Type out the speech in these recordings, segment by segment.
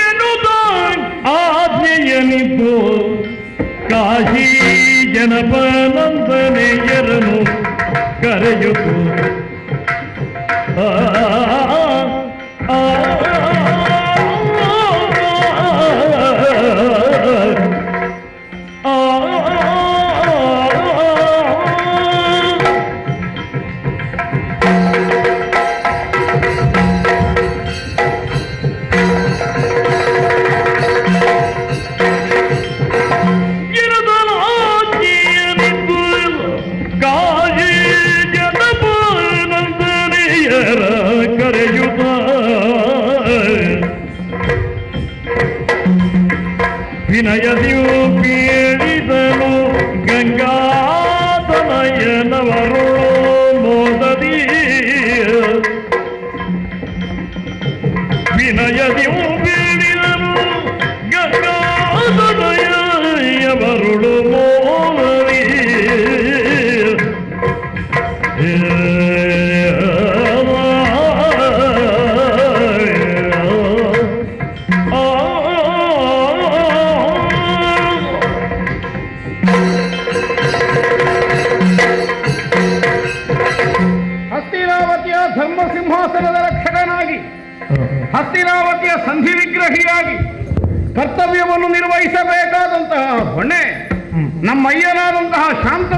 ಎನ್ನುತ್ತ ಆಜ್ಞೆಯನಿದ್ದು ಕಾಶಿ ಜನಪನಂದನೆಯರನು ಕರೆಯುತ್ತು ಆ, ಆ,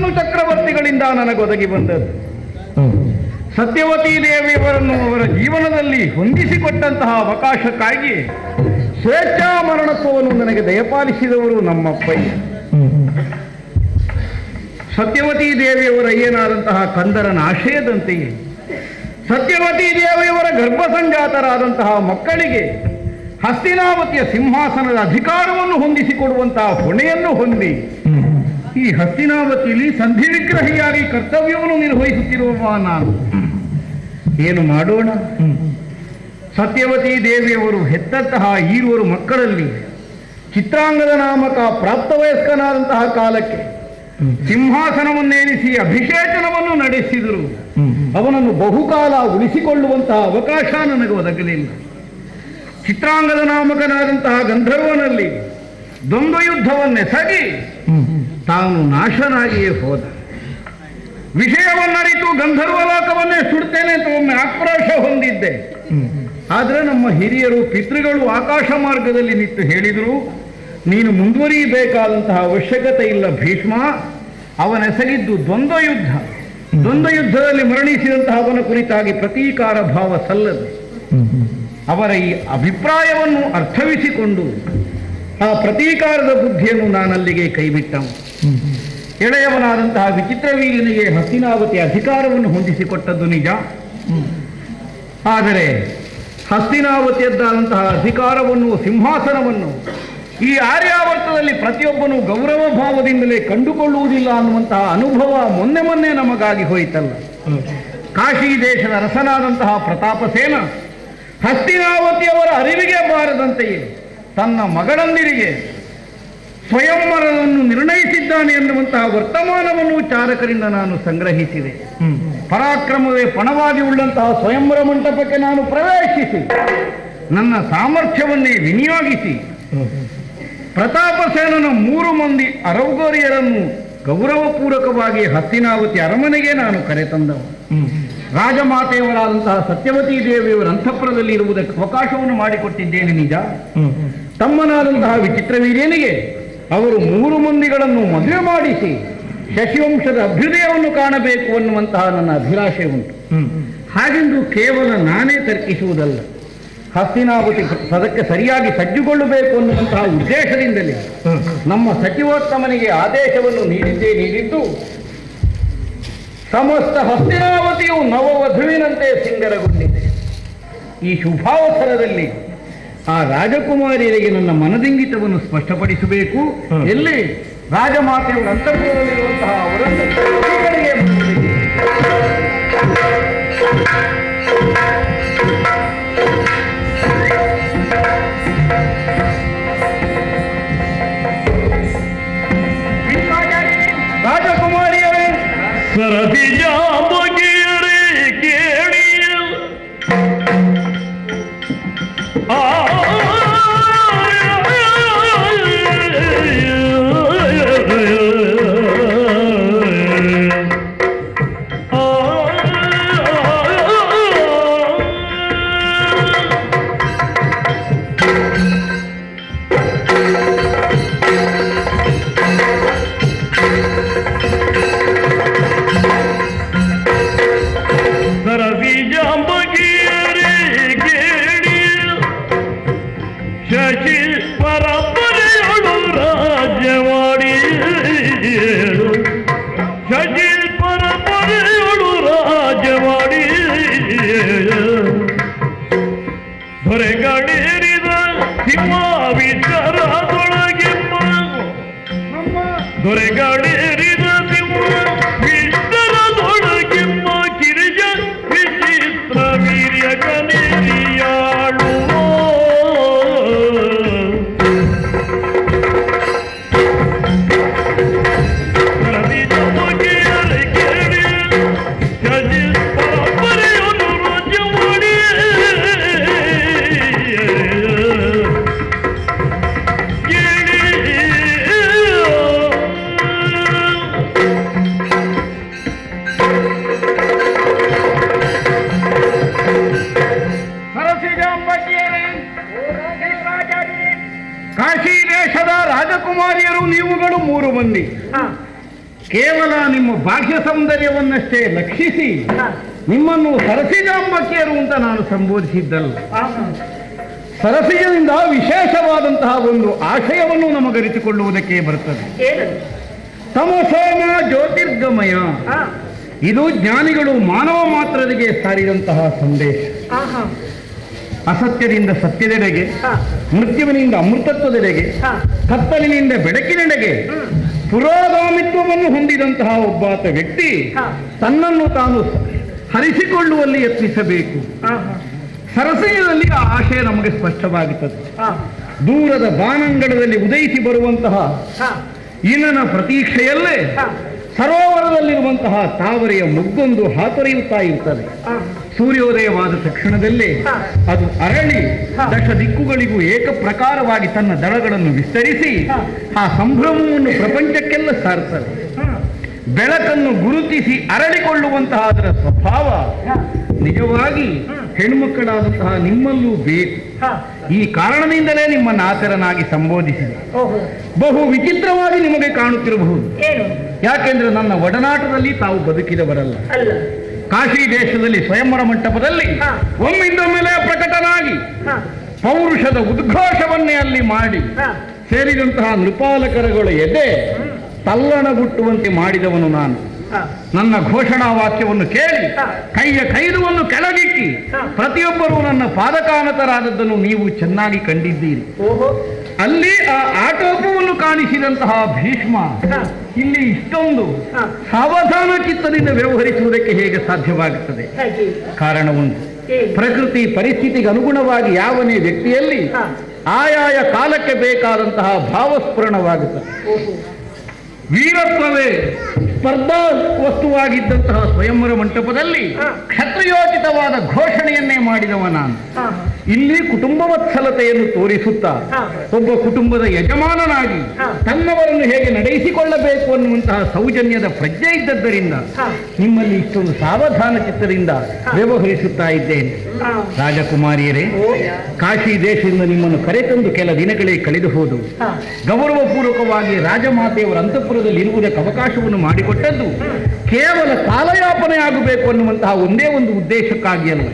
ಶಾಂತನು ಚಕ್ರವರ್ತಿಗಳಿಂದ ನನಗೊದಗಿ ಬಂದದ್ದು. ಸತ್ಯವತಿ ದೇವಿಯವರನ್ನು ಅವರ ಜೀವನದಲ್ಲಿ ಹೊಂದಿಸಿಕೊಟ್ಟಂತಹ ಅವಕಾಶಕ್ಕಾಗಿ ಸ್ವೇಚ್ಛಾ ಮರಣತ್ವವನ್ನು ನನಗೆ ದಯಪಾಲಿಸಿದವರು ನಮ್ಮಪ್ಪಯ್ಯ ಸತ್ಯವತಿ ದೇವಿಯವರ ಅಯ್ಯನಾದಂತಹ ಕಂದರನ ಆಶಯದಂತೆಯೇ ಸತ್ಯವತಿ ದೇವಿಯವರ ಗರ್ಭಸಂಜಾತರಾದಂತಹ ಮಕ್ಕಳಿಗೆ ಹಸ್ತಿನಾವತಿಯ ಸಿಂಹಾಸನದ ಅಧಿಕಾರವನ್ನು ಹೊಂದಿಸಿಕೊಡುವಂತಹ ಹೊಣೆಯನ್ನು ಹೊಂದಿ ಈ ಹಸ್ತಿನಾವತಿಯಲ್ಲಿ ಸಂಧಿ ವಿಗ್ರಹಿಯಾಗಿ ಕರ್ತವ್ಯವನ್ನು ನಿರ್ವಹಿಸುತ್ತಿರುವ ನಾನು. ಏನು ಮಾಡೋಣ? ಸತ್ಯವತಿ ದೇವಿಯವರು ಹೆತ್ತಂತಹ ಈರುವರು ಮಕ್ಕಳಲ್ಲಿ ಚಿತ್ರಾಂಗದ ನಾಮಕ ಪ್ರಾಪ್ತವಯಸ್ಕನಾದಂತಹ ಕಾಲಕ್ಕೆ ಸಿಂಹಾಸನವನ್ನೇರಿಸಿ ಅಭಿಷೇಚನವನ್ನು ನಡೆಸಿದರು. ಅವನನ್ನು ಬಹುಕಾಲ ಉಳಿಸಿಕೊಳ್ಳುವಂತಹ ಅವಕಾಶ ನನಗೆ ಒದಗಲಿಲ್ಲ. ಚಿತ್ರಾಂಗದ ನಾಮಕನಾದಂತಹ ಗಂಧರ್ವನಲ್ಲಿ ದ್ವಂದ್ವ ಯುದ್ಧವನ್ನೆಸಗಿ ತಾನು ನಾಶನಾಗಿಯೇ ಹೋದ. ವಿಷಯವನ್ನರಿತು ಗಂಧರ್ವ ಲೋಕವನ್ನೇ ಸುಡ್ತೇನೆ ಅಂತ ಒಮ್ಮೆ ಆಕ್ರೋಶ ಹೊಂದಿದ್ದೆ. ಆದರೆ ನಮ್ಮ ಹಿರಿಯರು ಪಿತೃಗಳು ಆಕಾಶ ಮಾರ್ಗದಲ್ಲಿ ನಿಂತು ಹೇಳಿದರು, ನೀನು ಮುಂದುವರಿಯಬೇಕಾದಂತಹ ಅವಶ್ಯಕತೆ ಇಲ್ಲ ಭೀಷ್ಮ ಅವನೆಸಗಿದ್ದು ದ್ವಂದ್ವ ಯುದ್ಧ ದ್ವಂದ್ವ ಯುದ್ಧದಲ್ಲಿ ಮರಣಿಸಿದಂತಹ ಅವನ ಕುರಿತಾಗಿ ಪ್ರತೀಕಾರ ಭಾವ ಸಲ್ಲದು. ಅವರ ಈ ಅಭಿಪ್ರಾಯವನ್ನು ಅರ್ಥವಿಸಿಕೊಂಡು ಆ ಪ್ರತೀಕಾರದ ಬುದ್ಧಿಯನ್ನು ನಾನಲ್ಲಿಗೆ ಕೈಬಿಟ್ಟವು ಎಳೆಯವನಾದಂತಹ ವಿಚಿತ್ರವೀರನಿಗೆ ಹಸ್ತಿನಾವತಿ ಅಧಿಕಾರವನ್ನು ಹೊಂದಿಸಿಕೊಟ್ಟದ್ದು ನಿಜ. ಆದರೆ ಹಸ್ತಿನಾವತಿಯದ್ದಾದಂತಹ ಅಧಿಕಾರವನ್ನು, ಸಿಂಹಾಸನವನ್ನು ಈ ಆರ್ಯಾವರ್ತದಲ್ಲಿ ಪ್ರತಿಯೊಬ್ಬನು ಗೌರವ ಭಾವದಿಂದಲೇ ಕಂಡುಕೊಳ್ಳುವುದಿಲ್ಲ ಅನ್ನುವಂತಹ ಅನುಭವ ಮೊನ್ನೆ ಮೊನ್ನೆ ನಮಗಾಗಿ ಹೋಯಿತಲ್ಲ. ಕಾಶಿ ದೇಶದ ರಸನಾದಂತಹ ಪ್ರತಾಪಸೇನ ಹಸ್ತಿನಾವತಿಯವರ ಅರಿವಿಗೆ ಬಾರದಂತೆಯೇ ತನ್ನ ಮಗಳಂದಿರಿಗೆ ಸ್ವಯಂವರವನ್ನು ನಿರ್ಣಯಿಸಿದ್ದಾನೆ ಎನ್ನುವಂತಹ ವರ್ತಮಾನವನ್ನು ಚಾರಕರಿಂದ ನಾನು ಸಂಗ್ರಹಿಸಿದೆ. ಪರಾಕ್ರಮವೇ ಪಣವಾಗಿ ಉಳ್ಳಂತಹ ಸ್ವಯಂವರ ಮಂಟಪಕ್ಕೆ ನಾನು ಪ್ರವೇಶಿಸಿ ನನ್ನ ಸಾಮರ್ಥ್ಯವನ್ನೇ ವಿನಿಯೋಗಿಸಿ ಪ್ರತಾಪಸೇನನ ಮೂರು ಮಂದಿ ಅರೌಗೋರಿಯರನ್ನು ಗೌರವಪೂರ್ವಕವಾಗಿ ಹತ್ತಿನಾವತಿ ಅರಮನೆಗೆ ನಾನು ಕರೆತಂದವು. ರಾಜಮಾತೆಯವರಾದಂತಹ ಸತ್ಯವತಿ ದೇವಿಯವರ ಅಂತಃಪುರದಲ್ಲಿ ಇರುವುದಕ್ಕೆ ಅವಕಾಶವನ್ನು ಮಾಡಿಕೊಟ್ಟಿದ್ದೇನೆ ನಿಜ. ತಮ್ಮನಾದಂತಹ ವಿಚಿತ್ರವೀರ್ಯನಿಗೆ ಅವರು ಮೂರು ಮಂದಿಗಳನ್ನು ಮದುವೆ ಮಾಡಿಸಿ ಶಶಿವಂಶದ ಅಭ್ಯುದಯವನ್ನು ಕಾಣಬೇಕು ಅನ್ನುವಂತಹ ನನ್ನ ಅಭಿಲಾಷೆ ಉಂಟು. ಹಾಗೆಂದು ಕೇವಲ ನಾನೇ ತರ್ಕಿಸುವುದಲ್ಲ ಹಸ್ತಿನಾವತಿ ಪದಕ್ಕೆ ಸರಿಯಾಗಿ ಸಜ್ಜುಗೊಳ್ಳಬೇಕು ಅನ್ನುವಂತಹ ಉದ್ದೇಶದಿಂದಲೇ ನಮ್ಮ ಸಚಿವೋತ್ತಮನಿಗೆ ಆದೇಶವನ್ನು ನೀಡಿದ್ದೇ ನೀಡಿದ್ದು ಸಮಸ್ತ ಹಸ್ತಿನಾವತಿಯು ನವವಧುವಿನಂತೆ ಸಿಂಗರಗೊಂಡಿದೆ. ಈ ಶುಭಾವಸರದಲ್ಲಿ ಆ ರಾಜಕುಮಾರಿಯರಿಗೆ ನನ್ನ ಮನದಿಂಗಿತವನ್ನು ಸ್ಪಷ್ಟಪಡಿಸಬೇಕು. ಎಲ್ಲಿ? ರಾಜಮಾತೆಯವರ ಅಂತರ್ಗತದಲ್ಲಿರುವಂತಹ ಅವರನ್ನು Kara figan ಕಾಶಿ ದೇಶದ ರಾಜಕುಮಾರಿಯರು ನೀವುಗಳು ಮೂರು ಮಂದಿ. ಕೇವಲ ನಿಮ್ಮ ಬಾಹ್ಯ ಸೌಂದರ್ಯವನ್ನಷ್ಟೇ ಲಕ್ಷಿಸಿ ನಿಮ್ಮನ್ನು ಸರಸಿಜಾಂಬಕಿಯರು ಅಂತ ನಾನು ಸಂಬೋಧಿಸಿದ್ದಲ್ಲ. ಸರಸಿಜದಿಂದ ವಿಶೇಷವಾದಂತಹ ಒಂದು ಆಶಯವನ್ನು ನಮಗರಿಸಿಕೊಳ್ಳುವುದಕ್ಕೆ ಬರುತ್ತದೆ. ತಮಸೋಮ ಜ್ಯೋತಿರ್ಗಮಯ. ಇದು ಜ್ಞಾನಿಗಳು ಮಾನವ ಮಾತ್ರರಿಗೆ ಸಾರಿದಂತಹ ಸಂದೇಶ. ಅಸತ್ಯದಿಂದ ಸತ್ಯದೆಡೆಗೆ ಮೃತ್ಯುವಿನಿಂದ ಅಮೃತತ್ವದೆಡೆಗೆ ಕತ್ತಲಿನಿಂದ ಬೆಳಕಿನೆಡೆಗೆ ಪುರೋಗಾಮಿತ್ವವನ್ನು ಹೊಂದಿದಂತಹ ಒಬ್ಬಾತ ವ್ಯಕ್ತಿ ತನ್ನನ್ನು ತಾನು ಹರಿಸಿಕೊಳ್ಳುವಲ್ಲಿ ಯತ್ನಿಸಬೇಕು. ಸರಸೆಯಲ್ಲಿ ಆ ಆಶಯ ನಮಗೆ ಸ್ಪಷ್ಟವಾಗುತ್ತದೆ ದೂರದ ಬಾನಂಗಳದಲ್ಲಿ ಉದಯಿಸಿ ಬರುವಂತಹ ಇನ್ನನ ಪ್ರತೀಕ್ಷೆಯಲ್ಲೇ ಸರೋವರದಲ್ಲಿರುವಂತಹ ತಾವರೆಯ ಮುಗ್ಗೊಂದು ಹಾತೊರೆಯುತ್ತಾ ಇರ್ತದೆ. ಸೂರ್ಯೋದಯವಾದ ತಕ್ಷಣದಲ್ಲೇ ಅದು ಅರಳಿ ದಶ ದಿಕ್ಕುಗಳಿಗೂ ಏಕಪ್ರಕಾರವಾಗಿ ತನ್ನ ದಳಗಳನ್ನು ವಿಸ್ತರಿಸಿ ಆ ಸಂಭ್ರಮವನ್ನು ಪ್ರಪಂಚಕ್ಕೆಲ್ಲ ಸಾರುತ್ತದೆ. ಬೆಳಕನ್ನು ಗುರುತಿಸಿ ಅರಳಿಕೊಳ್ಳುವಂತಹ ಅದರ ಸ್ವಭಾವ ನಿಜವಾಗಿ ಹೆಣ್ಮಕ್ಕಳಾದಂತಹ ನಿಮ್ಮಲ್ಲೂ ಬೇಕು. ಈ ಕಾರಣದಿಂದಲೇ ನಿಮ್ಮನ್ನು ಆತರನಾಗಿ ಸಂಬೋಧಿಸಿದೆ. ಬಹು ವಿಚಿತ್ರವಾಗಿ ನಿಮಗೆ ಕಾಣುತ್ತಿರಬಹುದು. ಯಾಕೆಂದ್ರೆ ನನ್ನ ಒಡನಾಟದಲ್ಲಿ ತಾವು ಬದುಕಿದವರಲ್ಲ. ಕಾಶಿ ದೇಶದಲ್ಲಿ ಸ್ವಯಂವರ ಮಂಟಪದಲ್ಲಿ. ಒಮ್ಮಿಂದೊಮ್ಮೆಲೆ ಪ್ರಕಟನಾಗಿ ಪೌರುಷದ ಉದ್ಘೋಷವನ್ನೇ ಅಲ್ಲಿ ಮಾಡಿ ಸೇರಿದಂತಹ ನೃಪಾಲಕರಗಳ ಎದೆ ತಲ್ಲಣಗುಟ್ಟುವಂತೆ ಮಾಡಿದವನು ನಾನು. ನನ್ನ ಘೋಷಣಾ ವಾಕ್ಯವನ್ನು ಕೇಳಿ ಕೈಯ ಕೈದುವನ್ನು ಕೆಳಗಿಕ್ಕಿ ಪ್ರತಿಯೊಬ್ಬರೂ ನನ್ನ ಪಾದಕಾನತರಾದದ್ದನ್ನು ನೀವು ಚೆನ್ನಾಗಿ ಕಂಡಿದ್ದೀರಿ. ಅಲ್ಲಿ ಆ ಆಟೋಪವನ್ನು ಕಾಣಿಸಿದಂತಹ ಭೀಷ್ಮ ಇಲ್ಲಿ ಇಷ್ಟೊಂದು. ಸಾವಧಾನ ಚಿತ್ತದಿಂದ ವ್ಯವಹರಿಸುವುದಕ್ಕೆ ಹೇಗೆ ಸಾಧ್ಯವಾಗುತ್ತದೆ? ಕಾರಣ ಉಂಟು ಪ್ರಕೃತಿ ಪರಿಸ್ಥಿತಿಗೆ ಅನುಗುಣವಾಗಿ ಯಾವನೇ ವ್ಯಕ್ತಿಯಲ್ಲಿ ಆಯಾಯ ಕಾಲಕ್ಕೆ ಬೇಕಾದಂತಹ ಭಾವಸ್ಫುರಣವಾಗುತ್ತದೆ. ವೀರತ್ವವೇ ಸ್ಪರ್ಧಾ ವಸ್ತುವಾಗಿದ್ದಂತಹ ಸ್ವಯಂವರ ಮಂಟಪದಲ್ಲಿ. ಕ್ಷತ್ರಿಯೋಚಿತವಾದ ಘೋಷಣೆಯನ್ನೇ ಮಾಡಿದವ ನಾನು ಇಲ್ಲಿ ಕುಟುಂಬ ವತ್ಸಲತೆಯನ್ನು ತೋರಿಸುತ್ತಾ. ಒಬ್ಬ ಕುಟುಂಬದ ಯಜಮಾನನಾಗಿ ತನ್ನವರನ್ನು ಹೇಗೆ ನಡೆಸಿಕೊಳ್ಳಬೇಕು ಅನ್ನುವಂತಹ ಸೌಜನ್ಯದ ಪ್ರಜ್ಞೆ ಇದ್ದದ್ದರಿಂದ ನಿಮ್ಮಲ್ಲಿ ಇಷ್ಟೊಂದು ಸಾವಧಾನ ಚಿತ್ತದಿಂದ ವ್ಯವಹರಿಸುತ್ತಾ ಇದ್ದೇನೆ. ರಾಜಕುಮಾರಿಯರೇ ಕಾಶಿ ದೇಶದಿಂದ ನಿಮ್ಮನ್ನು ಕರೆತಂದು ಕೆಲ ದಿನಗಳೇ ಕಳೆದು ಹೋದು. ಗೌರವಪೂರ್ವಕವಾಗಿ ರಾಜಮಾತೆಯವರ ಅಂತಃಪುರದಲ್ಲಿ ಇರುವುದಕ್ಕೆ ಅವಕಾಶವನ್ನು ಮಾಡಿಕೊಟ್ಟದ್ದು ಕೇವಲ ಕಾಲಯಾಪನೆ ಆಗಬೇಕು ಅನ್ನುವಂತಹ ಒಂದೇ ಒಂದು ಉದ್ದೇಶಕ್ಕಾಗಿ ಅಲ್ಲ.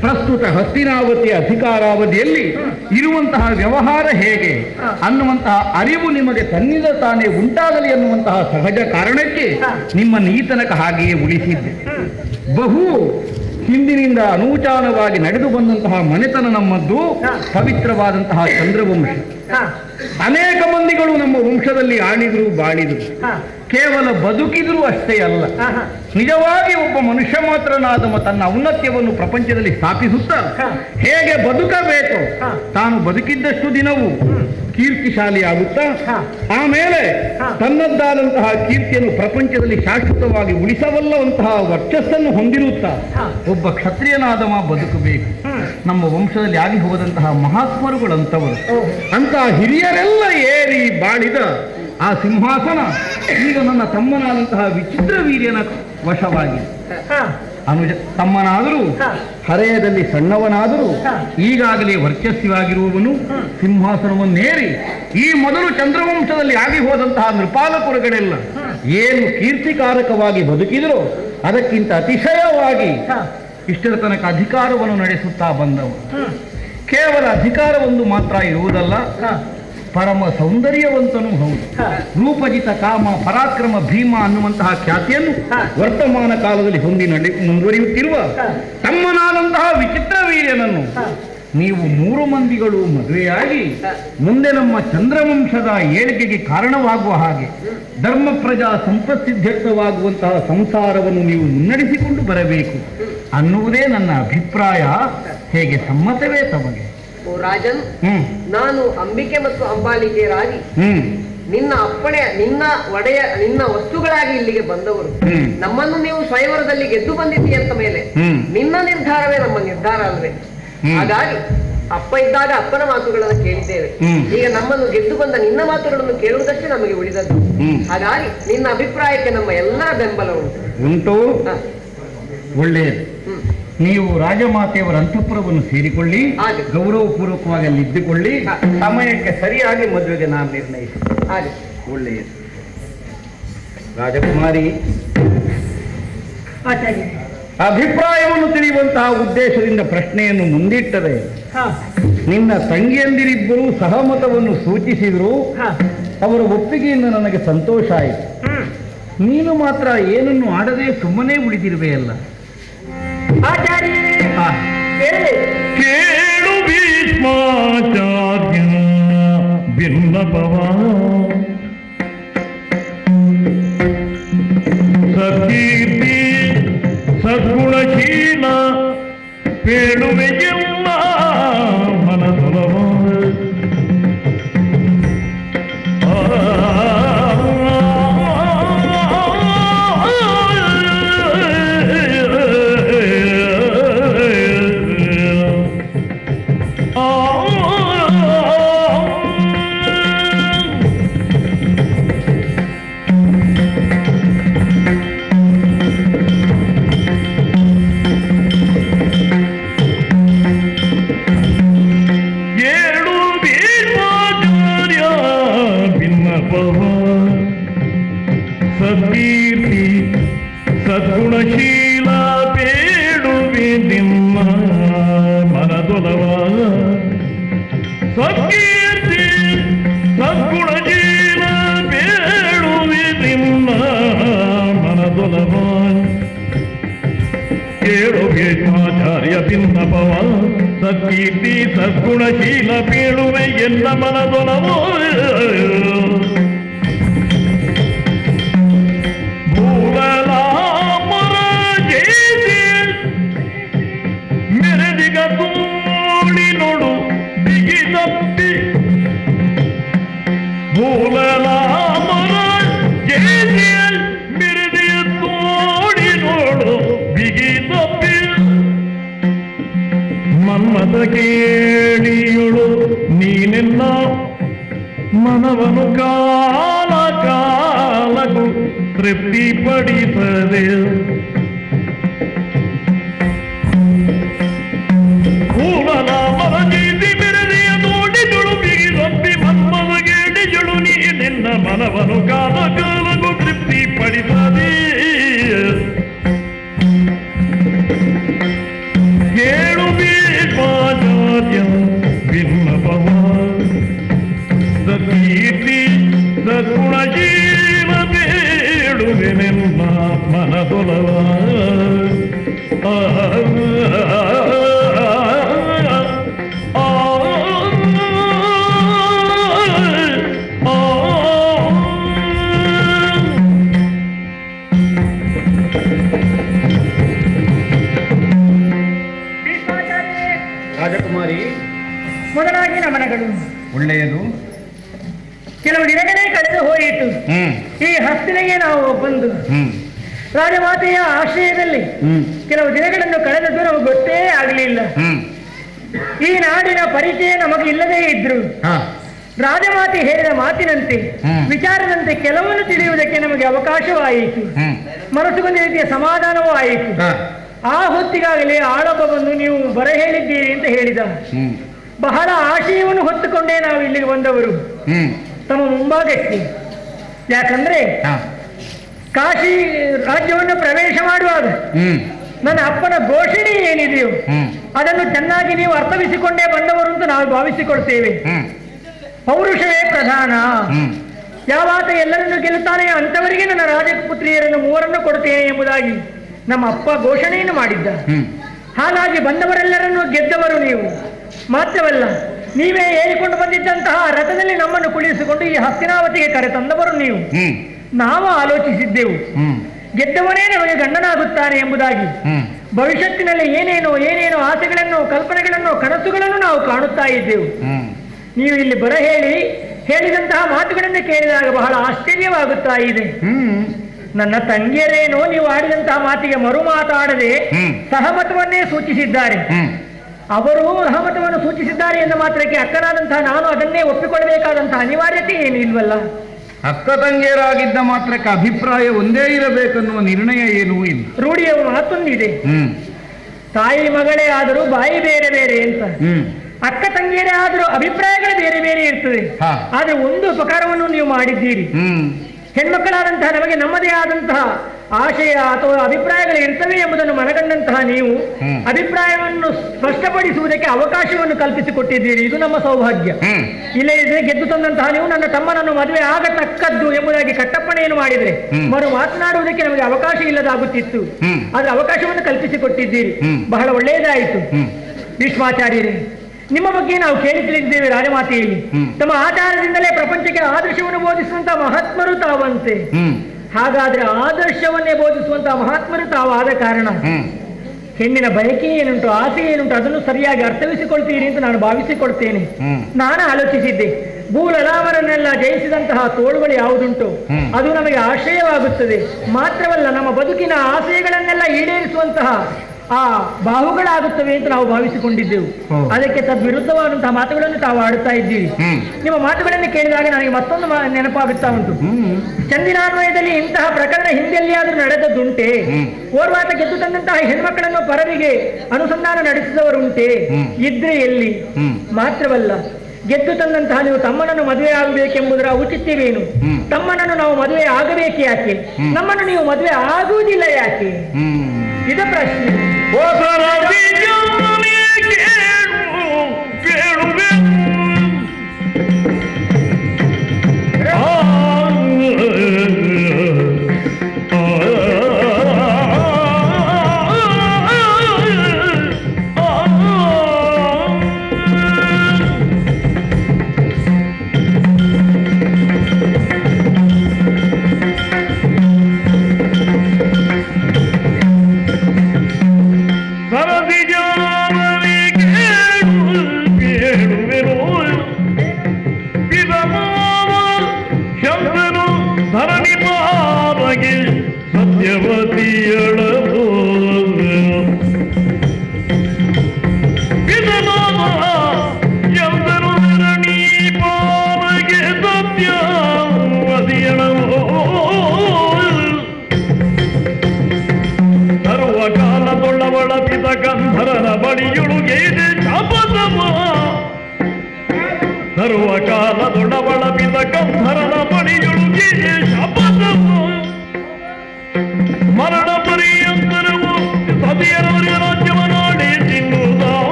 ಪ್ರಸ್ತುತ ಹತ್ತಿನಾವತಿ ಅಧಿಕಾರಾವಧಿಯಲ್ಲಿ ಇರುವಂತಹ ವ್ಯವಹಾರ ಹೇಗೆ ಅನ್ನುವಂತಹ ಅರಿವು ನಿಮಗೆ ತನ್ನಿಂದ ತಾನೇ ಉಂಟಾಗಲಿ ಅನ್ನುವಂತಹ ಸಹಜ ಕಾರಣಕ್ಕೆ ನಿಮ್ಮನ್ನು ನೀತನಕ ತನಕ ಹಾಗೆಯೇ ಉಳಿಸಿದ್ದೆ. ಬಹು ಹಿಂದಿನಿಂದ ಅನೂಚಾನವಾಗಿ ನಡೆದು ಬಂದಂತಹ ಮನೆತನ ನಮ್ಮದ್ದು ಪವಿತ್ರವಾದಂತಹ ಚಂದ್ರವಂಶ. ಅನೇಕ ಮಂದಿಗಳು ನಮ್ಮ ವಂಶದಲ್ಲಿ ಆಳಿದ್ರು ಬಾಳಿದ್ರು. ಕೇವಲ ಬದುಕಿದ್ರು ಅಷ್ಟೇ ಅಲ್ಲ. ನಿಜವಾಗಿ ಒಬ್ಬ ಮನುಷ್ಯ ಮಾತ್ರನಾದವ ತನ್ನ ಔನ್ನತ್ಯವನ್ನು ಪ್ರಪಂಚದಲ್ಲಿ ಸ್ಥಾಪಿಸುತ್ತಾ ಹೇಗೆ ಬದುಕಬೇಕು? ತಾನು ಬದುಕಿದ್ದಷ್ಟು ದಿನವೂ ಕೀರ್ತಿಶಾಲಿ ಆಗುತ್ತಾ ಆಮೇಲೆ. ತನ್ನದ್ದಾದಂತಹ ಕೀರ್ತಿಯನ್ನು ಪ್ರಪಂಚದಲ್ಲಿ ಶಾಶ್ವತವಾಗಿ ಉಳಿಸಬಲ್ಲವಂತಹ ವರ್ಚಸ್ಸನ್ನು ಹೊಂದಿರುತ್ತಾ? ಒಬ್ಬ ಕ್ಷತ್ರಿಯನಾದವ ಬದುಕಬೇಕು. ನಮ್ಮ ವಂಶದಲ್ಲಿ ಆಗಿ ಹೋದಂತಹ ಮಹಾತ್ಮರುಗಳಂತವರು. ಅಂತಹ ಹಿರಿಯರೆಲ್ಲ ಏರಿ ಬಾಳಿದ ಆ ಸಿಂಹಾಸನ. ಈಗ ನನ್ನ ತಮ್ಮನಾದಂತಹ ವಿಚಿತ್ರ ವೀರ್ಯನ ವಶವಾಗಿದೆ ಹ, ಅನುಜ ತಮ್ಮನಾದರೂ. ಹರೆಯದಲ್ಲಿ ಸಣ್ಣವನಾದರೂ. ಈಗಾಗಲೇ ವರ್ಚಸ್ವಿಯಾಗಿರುವವನು ಸಿಂಹಾಸನವನ್ನೇರಿ ಈ ಮೊದಲು ಚಂದ್ರವಂಶದಲ್ಲಿ ಆಗಿ ಹೋದಂತಹ ನೃಪಾಲಪುರಗಳೆಲ್ಲ ಏನು ಕೀರ್ತಿಕಾರಕವಾಗಿ ಬದುಕಿದರೋ ಅದಕ್ಕಿಂತ ಅತಿಶಯವಾಗಿ ಇಷ್ಟರ ತನಕ ಅಧಿಕಾರವನ್ನು ನಡೆಸುತ್ತಾ ಬಂದವು ಹ್ಮ್, ಕೇವಲ ಅಧಿಕಾರವೊಂದು ಮಾತ್ರ ಇರುವುದಲ್ಲ ಪರಮ ಸೌಂದರ್ಯವಂತನೂ ಹೌದು. ರೂಪಜಿತ ಕಾಮ ಪರಾಕ್ರಮ ಭೀಮ ಅನ್ನುವಂತಹ ಖ್ಯಾತಿಯನ್ನು ವರ್ತಮಾನ ಕಾಲದಲ್ಲಿ ಹೊಂದಿ ನಡೆ ಮುಂದುವರಿಯುತ್ತಿರುವ ತಮ್ಮನಾದಂತಹ ವಿಚಿತ್ರ ವೀರ್ಯನನ್ನು ನೀವು ಮೂರು ಮಂದಿಗಳು ಮದುವೆಯಾಗಿ ಮುಂದೆ ನಮ್ಮ ಚಂದ್ರವಂಶದ ಏಳಿಗೆಗೆ ಕಾರಣವಾಗುವ ಹಾಗೆ ಧರ್ಮ ಪ್ರಜಾ ಸಂಪತ್ಸಿದ್ಧವಾಗುವಂತಹ ಸಂಸಾರವನ್ನು ನೀವು ಮುನ್ನಡೆಸಿಕೊಂಡು ಬರಬೇಕು ಅನ್ನುವುದೇ ನನ್ನ ಅಭಿಪ್ರಾಯ. ಹೇಗೆ ಸಮ್ಮತವೇ ತಮಗೆ? ಓ ರಾಜನ್ ನಾನು ಅಂಬಿಕೆ ಮತ್ತು ಅಂಬಾಲಿಕೆ ರಾಜಿ. ನಿನ್ನ ಅಪ್ಪಣೆ ನಿನ್ನ ಒಡೆಯ ನಿನ್ನ ವಸ್ತುಗಳಾಗಿ ಇಲ್ಲಿಗೆ ಬಂದವರು. ನಮ್ಮನ್ನು ನೀವು ಸ್ವಯಂವರದಲ್ಲಿ ಗೆದ್ದು ಬಂದಿದ್ದೀ ಅಂತ ಮೇಲೆ. ನಿನ್ನ ನಿರ್ಧಾರವೇ ನಮ್ಮ ನಿರ್ಧಾರ ಅಲ್ವೇ. ಹಾಗಾಗಿ ಅಪ್ಪ ಇದ್ದಾಗ ಅಪ್ಪನ ಮಾತುಗಳನ್ನು ಕೇಳಿದ್ದೇವೆ. ಈಗ ನಮ್ಮನ್ನು ಗೆದ್ದು ಬಂದ ನಿನ್ನ ಮಾತುಗಳನ್ನು ಕೇಳುವುದಷ್ಟೇ ನಮಗೆ ಉಳಿದದ್ದು. ಹಾಗಾಗಿ ನಿನ್ನ ಅಭಿಪ್ರಾಯಕ್ಕೆ ನಮ್ಮ ಎಲ್ಲರ ಬೆಂಬಲ ಉಂಟು. ಉಂಟು. ಒಳ್ಳೆಯದು. ನೀವು ರಾಜಮಾತೆಯವರ ಅಂತಃಪುರವನ್ನು ಸೇರಿಕೊಳ್ಳಿ. ಗೌರವಪೂರ್ವಕವಾಗಿ ಅಲ್ಲಿ ಇದ್ದುಕೊಳ್ಳಿ. ಸಮಯಕ್ಕೆ ಸರಿಯಾಗಿ ಮದುವೆಗೆ ನಾನು ನಿರ್ಣಯಿಸಿ ಹಾಗೆ ಒಳ್ಳೆಯದು. ರಾಜಕುಮಾರಿ. ಅಭಿಪ್ರಾಯವನ್ನು ತಿಳಿಯುವಂತಹ ಉದ್ದೇಶದಿಂದ ಪ್ರಶ್ನೆಯನ್ನು ಮುಂದಿಟ್ಟರೆ ನಿನ್ನ ತಂಗಿಯಂದಿರಿಬ್ಬರು ಸಹಮತವನ್ನು ಸೂಚಿಸಿದ್ರು. ಅವರ ಒಪ್ಪಿಗೆಯಿಂದ ನನಗೆ ಸಂತೋಷ ಆಯಿತು. ನೀನು ಮಾತ್ರ ಏನನ್ನು ಆಡದೆ ಸುಮ್ಮನೆ ಉಳಿದಿರುವೆಯಲ್ಲ. ಕೇಳು ಭೀಷ್ಮಾಚಾರ್ಯ ಭಿನ್ನಪವ ಸಕೀರ್ತಿ ಭೀಷ್ಮಾಚಾರ್ಯ ಭಿನ್ನಪವ ಸತ್ಕೀರ್ತಿ ಸದ್ಗುಣಶೀಲ ಬೀಳುವೆ ಎಲ್ಲ ಮನದೊಲವೋ ಬಿಗಿದಪ್ಪಿ ಮನ್ಮದ ಕೇಳಿದಳು ನೀನೆಲ್ಲ ಮನವನು ಕಾಲ ರಾಜಕುಮಾರಿ. ಮೊದಲಾಗಿ ನಮನಗಳು. ಒಳ್ಳೆಯದು. ಕೆಲವು ದಿನಗಳೇ ಕಳೆದು ಹೋಯಿತು. ಈ ಹಸ್ತಿನಿಗೆ ನಾವು ಬಂದು ರಾಜಮಾತೆಯ ಆಶ್ರಯದಲ್ಲಿ ಕೆಲವು ದಿನಗಳನ್ನು ಕಳೆದದ್ದು ನಮಗೆ ಗೊತ್ತೇ ಆಗಲಿಲ್ಲ. ಈ ನಾಡಿನ ಪರಿಚಯ ನಮಗೆ ಇಲ್ಲದೇ ಇದ್ರು ರಾಜಮಾತೆ ಹೇಳಿದ ಮಾತಿನಂತೆ. ವಿಚಾರದಂತೆ ಕೆಲವನ್ನು ತಿಳಿಯುವುದಕ್ಕೆ ನಮಗೆ ಅವಕಾಶವಾಯಿತು. ಆಯಿತು ಮನಸ್ಸಿಗೊಂದು ರೀತಿಯ ಸಮಾಧಾನವೂ ಆಯಿತು. ಆ ಹೊತ್ತಿಗಾಗಲೇ ಆಳೊಬ್ಬ ಬಂದು ನೀವು ಬರ ಹೇಳಿದ್ದೀರಿ ಅಂತ ಹೇಳಿದ. ಬಹಳ ಆಶಯವನ್ನು ಹೊತ್ತುಕೊಂಡೇ ನಾವು ಇಲ್ಲಿಗೆ ಬಂದವರು. ತಮ್ಮ ಮುಂಭಾಗಕ್ಕೆ. ಯಾಕಂದ್ರೆ ಕಾಶಿ ರಾಜ್ಯವನ್ನು ಪ್ರವೇಶ ಮಾಡುವಾಗ ನನ್ನ ಅಪ್ಪನ ಘೋಷಣೆ ಏನಿದೆಯೋ ಅದನ್ನು ಚೆನ್ನಾಗಿ ನೀವು ಅರ್ಥವಿಸಿಕೊಂಡೇ ಬಂದವರು ಅಂತ ನಾವು ಭಾವಿಸಿಕೊಳ್ತೇವೆ. ಪೌರುಷವೇ ಪ್ರಧಾನ. ಯಾವಾತ ಎಲ್ಲರನ್ನು ಗೆಲ್ಲುತ್ತಾನೆ ಅಂತವರಿಗೆ ನನ್ನ ರಾಜಪುತ್ರಿಯರನ್ನು ಮೂವರನ್ನು ಕೊಡುತ್ತೇನೆ ಎಂಬುದಾಗಿ. ನಮ್ಮ ಅಪ್ಪ ಘೋಷಣೆಯನ್ನು ಮಾಡಿದ್ದ. ಹಾಗಾಗಿ ಬಂದವರೆಲ್ಲರನ್ನು ಗೆದ್ದವರು ನೀವು. ಮಾತ್ರವಲ್ಲ ನೀವೇ ಏರಿಕೊಂಡು ಬಂದಿದ್ದಂತಹ ರಥದಲ್ಲಿ ನಮ್ಮನ್ನು ಕುಳಿಸಿಕೊಂಡು ಈ ಹಸ್ತಿನಾವತಿಗೆ ಕರೆತಂದವರು ನೀವು. ನಾವು ಆಲೋಚಿಸಿದ್ದೆವು. ಗೆದ್ದವನೇ ನಮಗೆ ಗಂಡನಾಗುತ್ತಾನೆ ಎಂಬುದಾಗಿ. ಭವಿಷ್ಯತ್ತಿನಲ್ಲಿ ಏನೇನೋ ಏನೇನೋ ಆಸೆಗಳನ್ನು ಕಲ್ಪನೆಗಳನ್ನು ಕನಸುಗಳನ್ನು ನಾವು ಕಾಣುತ್ತಾ ಇದ್ದೆವು. ನೀವು ಇಲ್ಲಿ ಬರ ಹೇಳಿ ಹೇಳಿದಂತಹ ಮಾತುಗಳನ್ನು ಕೇಳಿದಾಗ ಬಹಳ ಆಶ್ಚರ್ಯವಾಗುತ್ತಾ ಇದೆ. ನನ್ನ ತಂಗಿಯರೇನೋ ನೀವು ಆಡಿದಂತಹ ಮಾತಿಗೆ ಮರು ಮಾತಾಡದೆ ಸಹಮತವನ್ನೇ ಸೂಚಿಸಿದ್ದಾರೆ. ಅವರು ಸಹಮತವನ್ನು ಸೂಚಿಸಿದ್ದಾರೆ ಎಂದ ಮಾತ್ರಕ್ಕೆ ಅಕ್ಕನಾದಂತಹ ನಾನು ಅದನ್ನೇ ಒಪ್ಪಿಕೊಳ್ಳಬೇಕಾದಂತಹ ಅನಿವಾರ್ಯತೆ ಏನು ಇಲ್ವಲ್ಲ? ಅಕ್ಕ ತಂಗಿಯರಾಗಿದ್ದ ಮಾತ್ರಕ್ಕೆ ಅಭಿಪ್ರಾಯ ಒಂದೇ ಇರಬೇಕನ್ನುವ ನಿರ್ಣಯ ಏನೂ ಇಲ್ಲ. ರೂಢಿಯ ಮಾತೊಂದಿದೆ. ತಾಯಿ ಮಗಳೇ ಆದರೂ ಬಾಯಿ ಬೇರೆ ಬೇರೆ ಅಂತ. ಅಕ್ಕ ತಂಗಿಯರೇ ಆದರೂ ಅಭಿಪ್ರಾಯಗಳು ಬೇರೆ ಬೇರೆ ಇರ್ತದೆ. ಆದ್ರೆ ಒಂದು ಉಪಕಾರವನ್ನು ನೀವು ಮಾಡಿದ್ದೀರಿ. ಹೆಣ್ಮಕ್ಕಳಾದಂತಹ ನಮಗೆ ನಮ್ಮದೇ ಆದಂತಹ ಆಶಯ ಅಥವಾ ಅಭಿಪ್ರಾಯಗಳು ಇರ್ತವೆ ಎಂಬುದನ್ನು ಮನಗಂಡಂತಹ ನೀವು ಅಭಿಪ್ರಾಯವನ್ನು ಸ್ಪಷ್ಟಪಡಿಸುವುದಕ್ಕೆ ಅವಕಾಶವನ್ನು ಕಲ್ಪಿಸಿಕೊಟ್ಟಿದ್ದೀರಿ. ಇದು ನಮ್ಮ ಸೌಭಾಗ್ಯ. ಇಲ್ಲ ಇಲ್ಲದಿದ್ರೆ ಗೆದ್ದು ತಂದಂತಹ ನೀವು ನನ್ನ ತಮ್ಮನನ್ನು ಮದುವೆ ಆಗತಕ್ಕದ್ದು ಎಂಬುದಾಗಿ ಕಟ್ಟಪ್ಪಣೆಯನ್ನು ಮಾಡಿದರೆ. ಮರು ಮಾತನಾಡುವುದಕ್ಕೆ ನಮಗೆ ಅವಕಾಶ ಇಲ್ಲದಾಗುತ್ತಿತ್ತು. ಆದರೆ ಅವಕಾಶವನ್ನು ಕಲ್ಪಿಸಿಕೊಟ್ಟಿದ್ದೀರಿ. ಬಹಳ ಒಳ್ಳೆಯದಾಯಿತು ಭೀಷ್ಮಾಚಾರ್ಯರೇ ನಿಮ್ಮ ಬಗ್ಗೆ ನಾವು ಕೇಳಿ ತಿಳಿದಿದ್ದೇವೆ ರಾಜಮಾತೆಯಲ್ಲಿ ತಮ್ಮ ಆಚಾರದಿಂದಲೇ ಪ್ರಪಂಚಕ್ಕೆ ಆದರ್ಶವನ್ನು ಬೋಧಿಸುವಂತಹ ಮಹಾತ್ಮರು ತಾವಂತೆ. ಹಾಗಾದ್ರೆ ಆದರ್ಶವನ್ನೇ ಬೋಧಿಸುವಂತಹ ಮಹಾತ್ಮರು ತಾವಾದ ಕಾರಣ. ಹೆಣ್ಣಿನ ಬಯಕೆ ಏನುಂಟು ಆಸೆ ಏನುಂಟು ಅದನ್ನು ಸರಿಯಾಗಿ ಅರ್ಥವಿಸಿಕೊಳ್ತೀರಿ ಅಂತ ನಾನು ಭಾವಿಸಿಕೊಳ್ತೇನೆ. ನಾನು ಆಲೋಚಿಸಿದ್ದೆ. ಭೂಲಲಾವರನ್ನೆಲ್ಲ ಜಯಿಸಿದಂತಹ ತೋಳುಗಳು ಯಾವುದುಂಟು. ಅದು ನಮಗೆ ಆಶ್ರಯವಾಗುತ್ತದೆ. ಮಾತ್ರವಲ್ಲ ನಮ್ಮ ಬದುಕಿನ ಆಸೆಗಳನ್ನೆಲ್ಲ ಈಡೇರಿಸುವಂತಹ ಆ ಬಾಹುಗಳಾಗುತ್ತವೆ ಅಂತ ನಾವು ಭಾವಿಸಿಕೊಂಡಿದ್ದೆವು. ಅದಕ್ಕೆ ತದ್ವಿರುದ್ಧವಾದಂತಹ ಮಾತುಗಳನ್ನು ತಾವು ಆಡುತ್ತಾ ಇದ್ದೀವಿ ನಿಮ್ಮ ಮಾತುಗಳನ್ನು ಕೇಳಿದಾಗ ನನಗೆ ಮತ್ತೊಂದು ನೆನಪಾಗುತ್ತಾ ಉಂಟು. ಚಂದಿನಾನ್ವಯದಲ್ಲಿ ಇಂತಹ ಪ್ರಕರಣ ಹಿಂದೆಲ್ಲಿಯಾದ್ರೂ ನಡೆದದ್ದುಂಟೆ. ಓರ್ವಾತ ಗೆದ್ದು ತಂದಂತಹ ಹೆಣ್ಮಕ್ಕಳನ್ನು ಪರವಿಗೆ ಅನುಸಂಧಾನ ನಡೆಸಿದವರುಂಟೆ. ಇದ್ರೆ ಎಲ್ಲಿ? ಮಾತ್ರವಲ್ಲ ಗೆದ್ದು ತಂದಂತಹ ನೀವು ತಮ್ಮನನ್ನು ಮದುವೆ ಆಗಬೇಕೆಂಬುದರ ಔಚಿತ್ಯವೇನು. ತಮ್ಮನನ್ನು ನಾವು ಮದುವೆ ಆಗಬೇಕು ಯಾಕೆ. ನಮ್ಮನ್ನು ನೀವು ಮದುವೆ ಆಗುವುದಿಲ್ಲ ಯಾಕೆ? ಹ್ಮ್ ಇದ ಪ್ರಶ್ನೆ ಹೊಸರ ಬೀಜವನ್ನೇ ಕೇಳು ಕೇಳುವೆ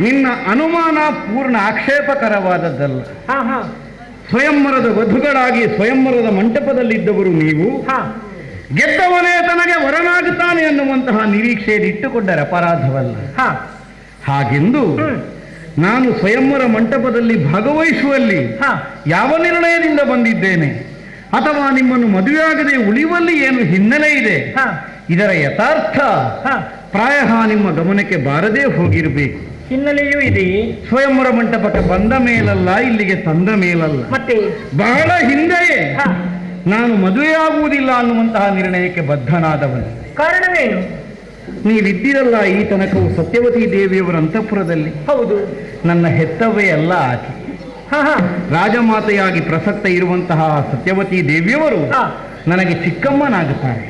ನಿನ್ನ ಅನುಮಾನ ಪೂರ್ಣ ಆಕ್ಷೇಪಕರವಾದದ್ದಲ್ಲ. ಸ್ವಯಂವರದ ವಧುಗಳಾಗಿ ಸ್ವಯಂವರದ ಮಂಟಪದಲ್ಲಿದ್ದವರು ನೀವು. ಹಾ. ಗೆದ್ದವನೇ ತನಗೆ ವರನಾಗುತ್ತಾನೆ ಅನ್ನುವಂತಹ ನಿರೀಕ್ಷೆಯಲ್ಲಿ ಇಟ್ಟುಕೊಂಡರೆ ಅಪರಾಧವಲ್ಲ. ಹಾ. ಹಾಗೆಂದು ನಾನು ಸ್ವಯಂವರ ಮಂಟಪದಲ್ಲಿ ಭಾಗವಹಿಸುವಲ್ಲಿ ಹಾ. ಯಾವ ನಿರ್ಣಯದಿಂದ ಬಂದಿದ್ದೇನೆ? ಅಥವಾ ನಿಮ್ಮನ್ನು ಮದುವೆಯಾಗದೆ ಉಳಿಯುವಲ್ಲಿ ಏನು ಹಿನ್ನೆಲೆ ಇದೆ? ಹಾ. ಇದರ ಯಥಾರ್ಥ ಹಾ. ಪ್ರಾಯ ನಿಮ್ಮ ಗಮನಕ್ಕೆ ಬಾರದೇ ಹೋಗಿರಬೇಕು. ಹಿನ್ನೆಲೆಯೂ ಇದೆ. ಸ್ವಯಂವರ ಮಂಟಪಕ್ಕೆ ಬಂದ ಮೇಲಲ್ಲ ಇಲ್ಲಿಗೆ ತಂದ ಮೇಲಲ್ಲ. ಮತ್ತೆ? ಬಹಳ ಹಿಂದೆಯೇ ನಾನು ಮದುವೆಯಾಗುವುದಿಲ್ಲ ಅನ್ನುವಂತಹ ನಿರ್ಣಯಕ್ಕೆ ಬದ್ಧನಾದವನು. ಕಾರಣವೇನು? ನೀವಿದ್ದಿರಲ್ಲ ಈ ತನಕವು ಸತ್ಯವತಿ ದೇವಿಯವರ ಅಂತಃಪುರದಲ್ಲಿ. ಹೌದು. ನನ್ನ ಹೆತ್ತವೇ ಅಲ್ಲ ಆಕೆ. ರಾಜಮಾತೆಯಾಗಿ ಪ್ರಸಕ್ತ ಇರುವಂತಹ ಸತ್ಯವತಿ ದೇವಿಯವರು. ನನಗೆ ಚಿಕ್ಕಮ್ಮನಾಗುತ್ತಾರೆ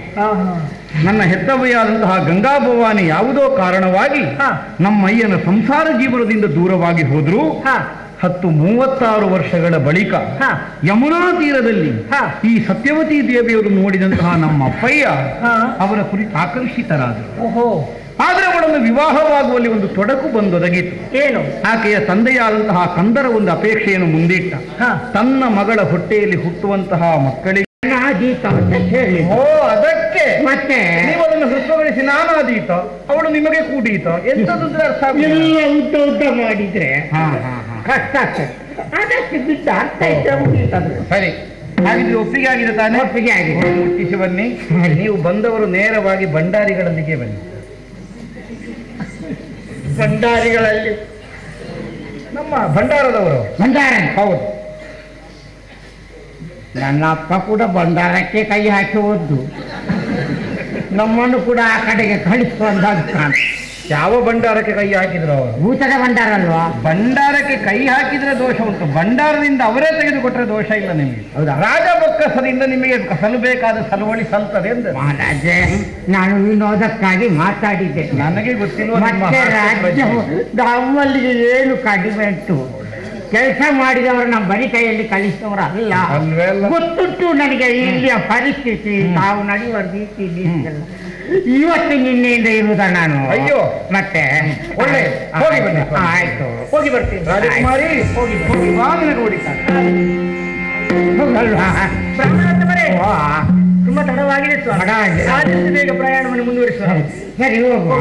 ನನ್ನ ಹೆತ್ತವೆಯಾದಂತಹ ಗಂಗಾಭವಾನಿ ಯಾವುದೋ ಕಾರಣವಾಗಿ. ನಮ್ಮಯ್ಯನ ಸಂಸಾರ ಜೀವನದಿಂದ ದೂರವಾಗಿ ಹೋದ್ರು ಹಾ ಹತ್ತು ಮೂವತ್ತಾರು ವರ್ಷಗಳ ಬಳಿಕ ಹಾ. ಯಮುನಾ ತೀರದಲ್ಲಿ ಹಾ. ಈ ಸತ್ಯವತಿ ದೇವಿಯವರು ನೋಡಿದಂತಹ ನಮ್ಮ ಅಪ್ಪಯ್ಯ. ಅವರ ಕುರಿತು ಆಕರ್ಷಿತರಾದರು ಓಹೋ ಆದರೆ ಅವಳನ್ನು ವಿವಾಹವಾಗುವಲ್ಲಿ ಒಂದು ತೊಡಕು ಬಂದೊದಗಿತು ಏನು ಆಕೆಯ ತಂದೆಯಾದಂತಹ ಕಂದರ ಒಂದು ಅಪೇಕ್ಷೆಯನ್ನು ಮುಂದಿಟ್ಟ. ತನ್ನ ಮಗಳ ಹೊಟ್ಟೆಯಲ್ಲಿ ಹುಟ್ಟುವಂತಹ ಮಕ್ಕಳಿಗೆ ಆದೀತ ಅಂತ ಹೇಳಿ ಓ ಅದಕ್ಕೆ? ಮತ್ತೆ? ನೀವು ಅದನ್ನು ಹೃತ್ವಗೊಳಿಸಿ ನಾನಾದೀತ ಅವಳು ನಿಮಗೆ ಕೂಡೀತ ಎಂತದ್ದು ಅರ್ಥ. ಎಲ್ಲ ಉದ್ದ ಉದ್ದ ಮಾಡಿದ್ರೆ. ಕಷ್ಟ ಆಗ್ತದೆ. ಅದಕ್ಕೆ ಬಿಟ್ಟ ಅರ್ಥ ಇದ್ರೆ ಸರಿ. ಹಾಗಿದ್ರೆ ಒಪ್ಪಿಗೆ ಆಗಿದೆ ತಾನೇ? ಒಪ್ಪಿಗೆ ಆಗಿದೆ. ಮುಟ್ಟಿಸಿ ಬನ್ನಿ. ನೀವು ಬಂದವರು ನೇರವಾಗಿ ಭಂಡಾರಿಗಳೊಂದಿಗೆ ಬನ್ನಿ. ಭಂಡಾರಿಗಳಲ್ಲಿ ನಮ್ಮ ಭಂಡಾರದವರು. ಭಂಡಾರ. ಹೌದು. ನನ್ನ ಅಪ್ಪ ಕೂಡ ಭಂಡಾರಕ್ಕೆ ಕೈ ಹಾಕಿ ಹೋದ್ದು. ನಮ್ಮನ್ನು ಕೂಡ ಆ ಕಡೆಗೆ ಕಳಿಸುವಂತ ಯಾವ ಭಂಡಾರಕ್ಕೆ ಕೈ ಹಾಕಿದ್ರು ಅವರು? ಭೂತದ ಭಂಡಾರ ಅಲ್ವಾ? ಭಂಡಾರಕ್ಕೆ ಕೈ ಹಾಕಿದ್ರೆ ದೋಷ ಉಂಟು. ಭಂಡಾರದಿಂದ ಅವರೇ ತೆಗೆದುಕೊಟ್ರೆ ದೋಷ ಇಲ್ಲ ನಿಮಗೆ. ಹೌದಾ? ರಾಜಬೊಕ್ಕಸದಿಂದ ನಿಮಗೆ ಸಲ್ಲಬೇಕಾದ ಸಲುವಳಿ ಸಲ್ತದೆ ಎಂದ ಮಹಾರಾಜೆ ನಾನು ವಿನೋದಕ್ಕಾಗಿ ಮಾತಾಡಿದ್ದೆ. ನನಗೆ ಗೊತ್ತಿಲ್ಲ ರಾಜ್ಯ ಏನು ಕಡಿಮೆ ಉಂಟು? ಕೆಲಸ ಮಾಡಿದವರು ನಮ್ಮ ಬರಿ ಕೈಯಲ್ಲಿ ಕಲಿಸಿದವರು ಅಲ್ಲ. ಅಲ್ವೇ ಅಲ್ಲ? ಗೊತ್ತುಂಟು ನನಗೆ ಇಲ್ಲಿಯ ಪರಿಸ್ಥಿತಿ. ತಾವು ನಡೆಯುವ ರೀತಿ ಎಲ್ಲ. ಇವತ್ತು ನಿನ್ನೆಯಿಂದ ಇರುವುದ ನಾನು. ಅಯ್ಯೋ. ಮತ್ತೆ ಒಳ್ಳೆ. ಹೋಗಿ ಬನ್ನಿ. ಆ, ಆಯ್ತು. ಹೋಗಿ ಬರ್ತೀನಿ. ರಾಜಕುಮಾರಿ ಹೋಗಿ ಹೋಗಿ ಬಾ ನಿನಗೆ ಹೊಡಿತಾನೆ ಹೋಗಲ್ವಾ? ಬ್ರಾಹ್ಮಣೋತ್ತಮರೇ, ವಾ. ತುಂಬಾ ತಡವಾಗಿದೆ ಸ್ವಾಮಿ. ತಡವಾಗಿದೆ. ಆದಷ್ಟು ಬೇಗ ಪ್ರಯಾಣವನ್ನು ಮುಂದುವರಿಸುವ ಸರಿ ಹೋಗುವ.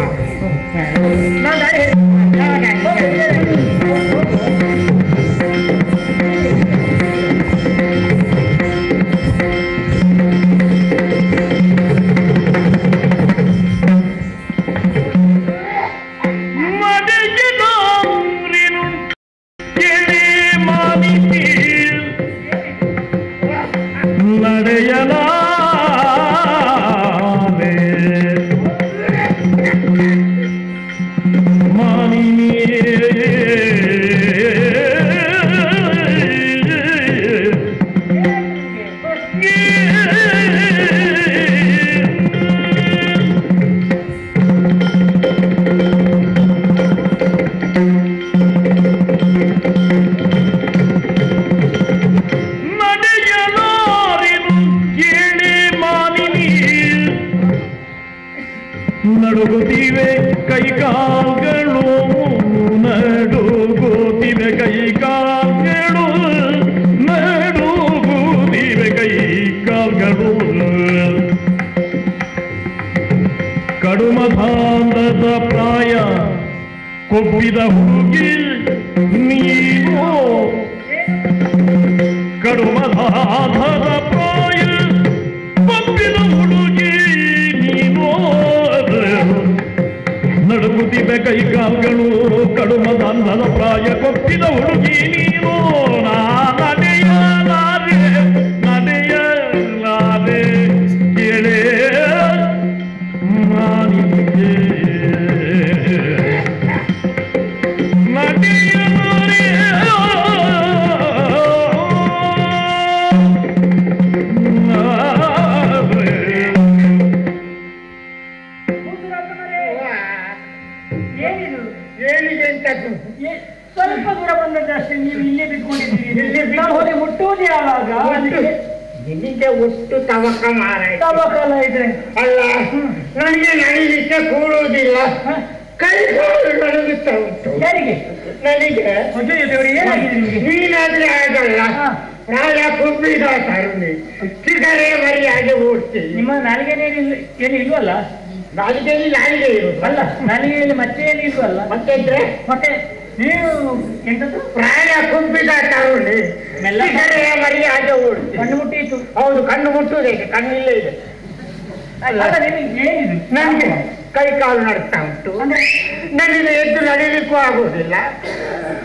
ನಾವು ಹೋಗಿ ಮುಟ್ಟುವುದು ಯಾವಾಗ ಒಟ್ಟು ತವಕ ಮಾರ ತವಕಲ್ಲ ಇದೆ ಅಲ್ಲ ನನಗೆ ನಡೀಲಿಕ್ಕೆ ಕೂಡುವುದಿಲ್ಲ. ಕೈ ಕಾಲು ನಡುಗುತ್ತಾ ಉಂಟು. ಯಾರಿಗೆ? ನನಗೆ. ನೀನಾದ್ರೆ ಆಗಲ್ಲ. ಪ್ರಾಯ ಕುಬ್ಬಿದ ತರುಣಿ ಚಿಗರೆ ಮರಿಯಾಗಿ ಓಡ್ತೀನಿ. ನಿಮ್ಮ ನಾಲಿಗೆ ಏನು ಇಲ್ವಲ್ಲ? ನಾಲಿಗೆಯಲ್ಲಿ ನಾಲಿಗೆ ಇರುವುದು. ಅಲ್ಲ ನಾಲಿಗೆಯಲ್ಲಿ ಮತ್ತೆ ಏನು ಇಲ್ವಲ್ಲ ಮತ್ತೆ ಇದ್ರೆ ಮತ್ತೆ ನೀವು ಎಂತದ್ದು ಪ್ರಾಯ ಕುಬ್ಬಿದ ತರುಣಿ. ಮೆಲ್ಲ. ಚಿಗರೆ ಮರಿಯಾಗಿ ಓಡ್ತೀನಿ ಕಣ್ಣು ಮುಟ್ಟಿತು ಹೌದು ಕಣ್ಣು ಮುಟ್ಟುವುದೇ ಕಣ್ಣು ಇಲ್ಲೇ ಇದೆ. ನನಗೆ ಕೈ ಕಾಲು ನಡ್ತಾ ಉಂಟು. ನನಗೆ ಎದ್ದು ನಡೀಲಿಕ್ಕೂ ಆಗುವುದಿಲ್ಲ.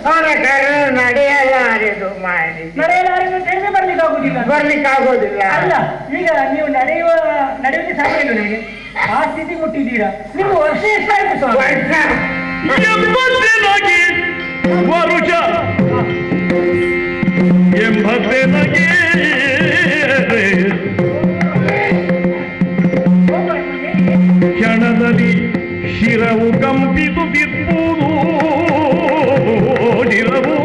ಅವರ ಕಾರಣ ನಡೆಯಲಾರೆದು ಮಾಡಿ ನಡೆಯಲಾರೆ ಅಂತ ಹೇಳಿದ್ರೆ ಬರ್ಲಿಕ್ಕೆ ಆಗುದಿಲ್ಲ ಬರ್ಲಿಕ್ಕೆ ಆಗೋದಿಲ್ಲ ಅಲ್ಲ ಈಗ ನೀವು ನಡೆಯುವ ನಡೆಯುವುದೇ ಸಾಧ್ಯ ನಿಮಗೆ? ಆ ಸ್ಥಿತಿ ಮುಟ್ಟಿದ್ದೀರಾ ನಿಮ್ಮ ವರ್ಷ ಎಷ್ಟಾಯ್ತು ಸ್ವಾಮಿ ಎಂಬತ್ತೇನಾಗಿ ವರುಷ ಎಂಬತ್ತೇನಾಗಿ ಕ್ಷಣದಲ್ಲಿ ಶಿರವು ಕಂಪಿತು ಬಿತ್ತು ನಿರವು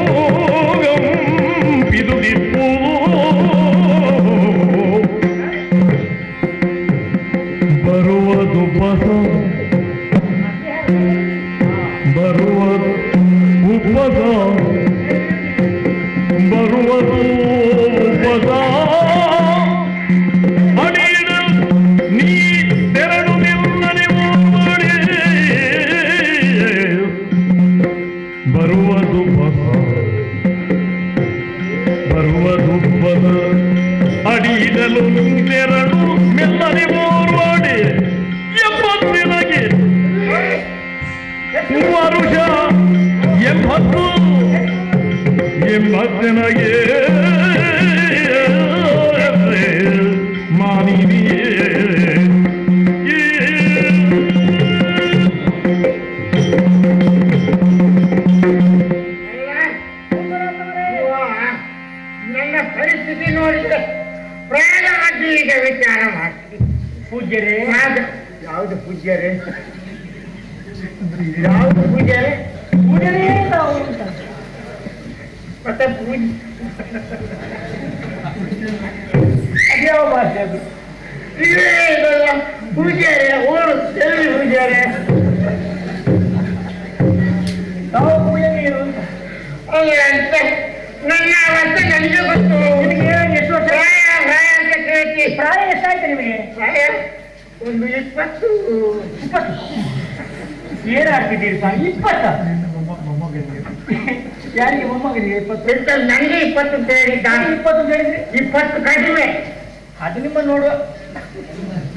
ನಿಮ್ಮ ನೋಡುವ.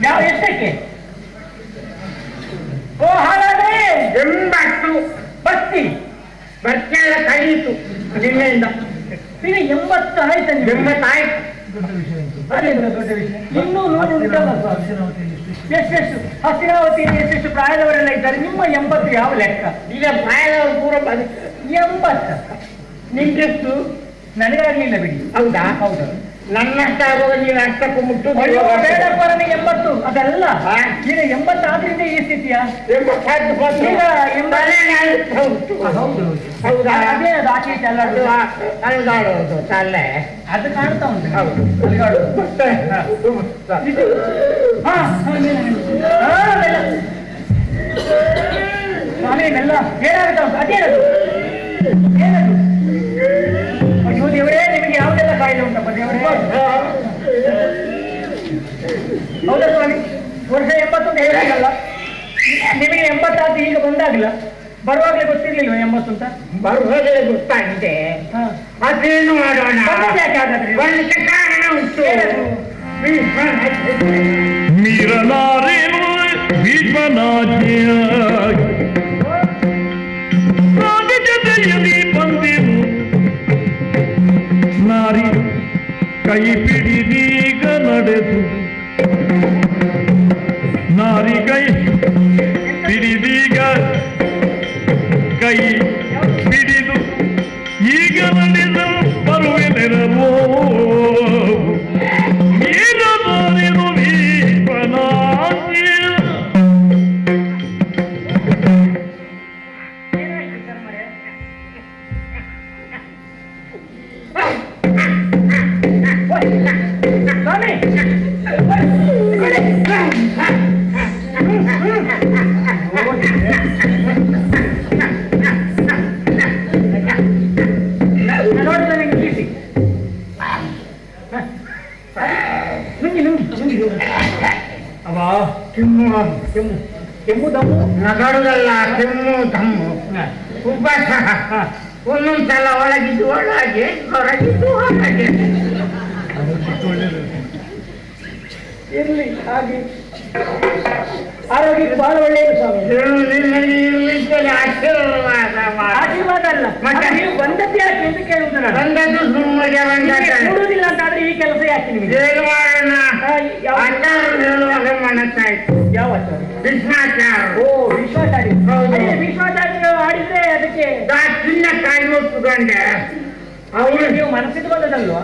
ಯಾವ ಎಷ್ಟಕ್ಕೆ? ಓ ಹಾಗಾದ್ರೆ ಎಂಬತ್ತು. ಬತ್ತಿ ಬರ್ತೆಲ್ಲ ಕಳೀತು. ನಿನ್ನೆಯಿಂದ. ಈಗ ಎಂಬತ್ತು ಆಯ್ತು ಎಂಬತ್ತು ಆಯ್ತು ಎಷ್ಟೆಷ್ಟು? ಹಸಿರಾವತಿ ಎಷ್ಟೆಷ್ಟು ಪ್ರಾಯದವರೆಲ್ಲ ಇದ್ದಾರೆ? ನಿಮ್ಮ ಎಂಬತ್ತು ಯಾವ ಲೆಕ್ಕ? ಈಗ ಪ್ರಾಯದವರು ಪೂರ ಎಂಬತ್ತು. ನಿಮ್ಗೆಷ್ಟು ನನಗಾಗ್ಲಿಲ್ಲ ಬಿಡಿ. ಹೌದಾ? ಹೌದು. ನನ್ನಷ್ಟಾಗುವ ನೀವು ಅಷ್ಟಕ್ಕೂ ಮುಟ್ಟು ಎಂಬತ್ತು. ಅದಲ್ಲ? ಈಗ ಎಂಬತ್ತು ಆದ್ರಿಂದ ಈ ಸ್ಥಿತಿಯ? ಅಲ್ದಾಡೋದು ತಲೆ. ಅದು ಕಾಣ್ತಾ ಉಂಟು. ಸ್ವಾಮಿ ಏನಾಗುತ್ತ ಅದೇನದು? ಏನದು ದೇವರೇ ನಿಮಗೆ ಯಾವುದೆಲ್ಲ ಕಾಯಿಲೆ ಉಂಟಪ್ಪ ದೇವರೇ? ಹೌದಾ ಸ್ವಾಮಿ? ವರ್ಷ ಎಂಬತ್ತು ಅಂತ ಹೇಳಿರಲ್ಲ ನಿಮಗೆ ಎಂಬತ್ತಾದ್ದು ಈಗ ಬಂದಾಗಿಲ್ಲ ಬರುವಾಗಲೇ ಗೊತ್ತಿರ್ಲಿಲ್ವ ಎಂಬತ್ತು ಅಂತ? ಬರುವಾಗಲೇ ಗೊತ್ತಾಗಿದೆ. ಅದೇನು ಮಾಡೋಣ? ಹಾಗಾದ್ರೆ? ಕಾರಣ ಉಂಟು. ನಗರದಲ್ಲ ಕೆಮ್ಮು ತಮ್ಮು. ಉಪವಾಸ ಹ. ಒಂದೊಂದ್ಸಲ ಒಳಗಿದ್ದು ಒಳಗೆ ಹೊರಗಿದ್ದು ಹೊರಗೆ. ಇರ್ಲಿ ಹಾಗೆ. ಆರೋಗ್ಯಕ್ಕೆ ಬಹಳ ಒಳ್ಳೆಯದು ಸ್ವಾಮಿ. ಇರ್ಲಿಕ್ಕೆ ಆಶೀರ್ವಾದ ಮಾಡು. ಆಶೀರ್ವಾದ ಅಲ್ಲ. ಮತ್ತೆ? ನೀವು ಬಂದದ್ದು ಯಾಕೆ ಅಂತ ಕೇಳುವುದು ನಾನು. ಬಂದದ್ದು ಸುಮ್ಮನೆ ನೋಡುವುದಿಲ್ಲ ಈ ಕೆಲಸ ಯಾಕೆ ನಿಮಗೆ? ಏನು ಮಾಡೋಣ ಹೇಳುವಾಗ ಮನಸ್ಸಾಯ್ತು. ಕೃಷ್ಣಾಚಾರ ಓ ವಿಶ್ವಾಚಾರ್ಯ. ವಿಶ್ವಾಚಾರ್ಯ ಆಡಿದ್ರೆ ಅದಕ್ಕೆ. ಚಿನ್ನ ಕಾಯಿ ಮುಟ್ಟಿಕೊಂಡೆ ಅವಳು ನೀವು ಮನಸ್ಸಿದ್ದು ಬಂದದಲ್ವಾ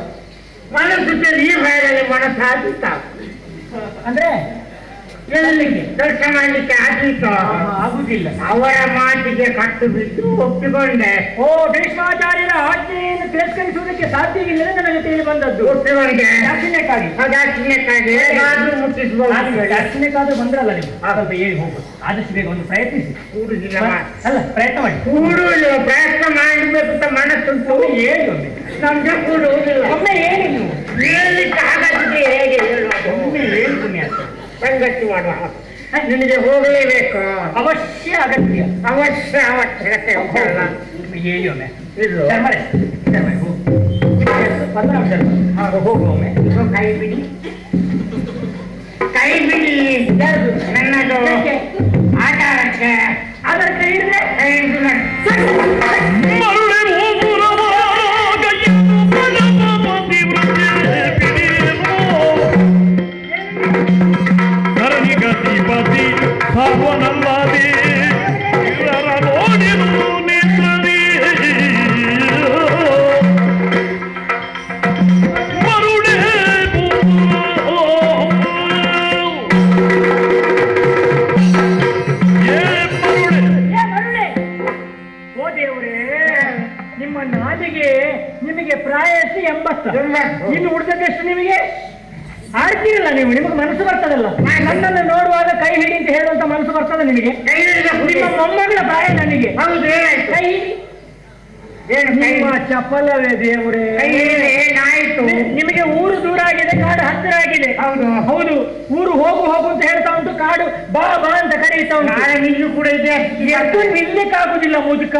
ಮನಸ್ಸು ಈ ಭಯದಲ್ಲಿ ಮನಸ್ಸು ಆಗಿತ್ತ ಅಂದ್ರೆ ಎಲ್ಲಿಗೆ ದರ್ಶನ ಮಾಡ್ಲಿಕ್ಕೆ ಆಗಿತ್ತು ಆಗುದಿಲ್ಲ. ಅವರ ಮಾತಿಗೆ ಕಟ್ಟು ಬಿದ್ದು ಒಪ್ಪಿಕೊಂಡೆ. ಓ ಭೀಷ್ಮಾಚಾರ್ಯರ ಆಜ್ಞೆಯನ್ನು ತಿರಸ್ಕರಿಸುವುದಕ್ಕೆ ಸಾಧ್ಯವಿಲ್ಲ ನನಗೆ ತಿಳಿದು ಬಂದದ್ದು. ಒಪ್ಪಿಕೊಂಡೆ. ಮುಟ್ಟಿಸ್ಬೋದು ನಾನು ದಾಕ್ಷಿಣ್ಯಕ್ಕಾದ್ರೂ ಬಂದ್ರಲ್ಲ ನೀವು? ಸ್ವಲ್ಪ ಹೇಳಿ ಹೋಗುದು ಆದಷ್ಟು ಬೇಗ ಒಂದು ಪ್ರಯತ್ನಿಸಿ. ಕೂಡುದಿಲ್ಲ ಅಲ್ಲ ಪ್ರಯತ್ನ ಮಾಡಿ. ಕೂಡುವುದಿಲ್ಲ ಪ್ರಯತ್ನ ಮಾಡಬೇಕು ಮನಸ್ಸುಂಟು. ಹೇಳಿ ಒಮ್ಮೆ. ನಮ್ಗೆ ಕೂಡುವುದಿಲ್ಲ. ಒಮ್ಮೆ ಹೇಳಿ ನೀವು. ಸಂಗತಿ ಮಾಡುವ ನಿನಗೆ ಹೋಗಲೇಬೇಕು. ಅವಶ್ಯ ಅಗತ್ಯ. ಅವಶ್ಯ ಅವಶ್ಯಕತೆ ಉಂಟಲ್ಲ ಏಯೊಮ್ಮೆ ಇದು ಧರ್ಮರೇ ಧರ್ಮರೇ ಹೋಗು. ಪದ್ಮನಾಭ ಶರ್ಮ ಹಾಗೆ ಹೋಗು ಒಮ್ಮೆ. ಇದು ಕೈ ಬಿಡಿ. ಕೈ ಬಿಡಿ? ನನ್ನದು. ಆಟ ಅದರ ಕೈ ಕೈ ನಿಮಗೆ ಆಡ್ತೀರಲ್ಲ ನೀವು ನಿಮಗೆ ಮನಸ್ಸು ಬರ್ತದಲ್ಲ. ನನ್ನನ್ನು ನೋಡುವಾಗ ಕೈ ಹಿಡಿ ಅಂತ ಹೇಳುವಂತ ಮನಸ್ಸು ಬರ್ತದೆ ನಿಮಗೆ. ನಿಮ್ಮ ಮೊಮ್ಮಗಳ ಪ್ರಾಯ ನನಗೆ. ಹೌದು ಕೈ ನಿಮ್ಮ ಚಪಲವೇ ದೇವರೇ? ಏನಾಯ್ತು? ನಿಮಗೆ ಊರು ದೂರ ಆಗಿದೆ ಕಾಡು ಹತ್ತಿರ ಆಗಿದೆ. ಹೌದು. ಹೌದು ಊರು ಹೋಗು ಹೋಗು ಅಂತ ಹೇಳ್ತಾ ಉಂಟು ಕಾಡು ಬಾ ಬಾ ಅಂತ ಕರೀತಾ ಉಂಟು. ನಾಳೆ ನಿಲ್ಲು ಕೂಡ ಇದೆ. ಎಷ್ಟು ನಿಲ್ಲಕ್ಕಾಗುದಿಲ್ಲ ಮುದುಕ.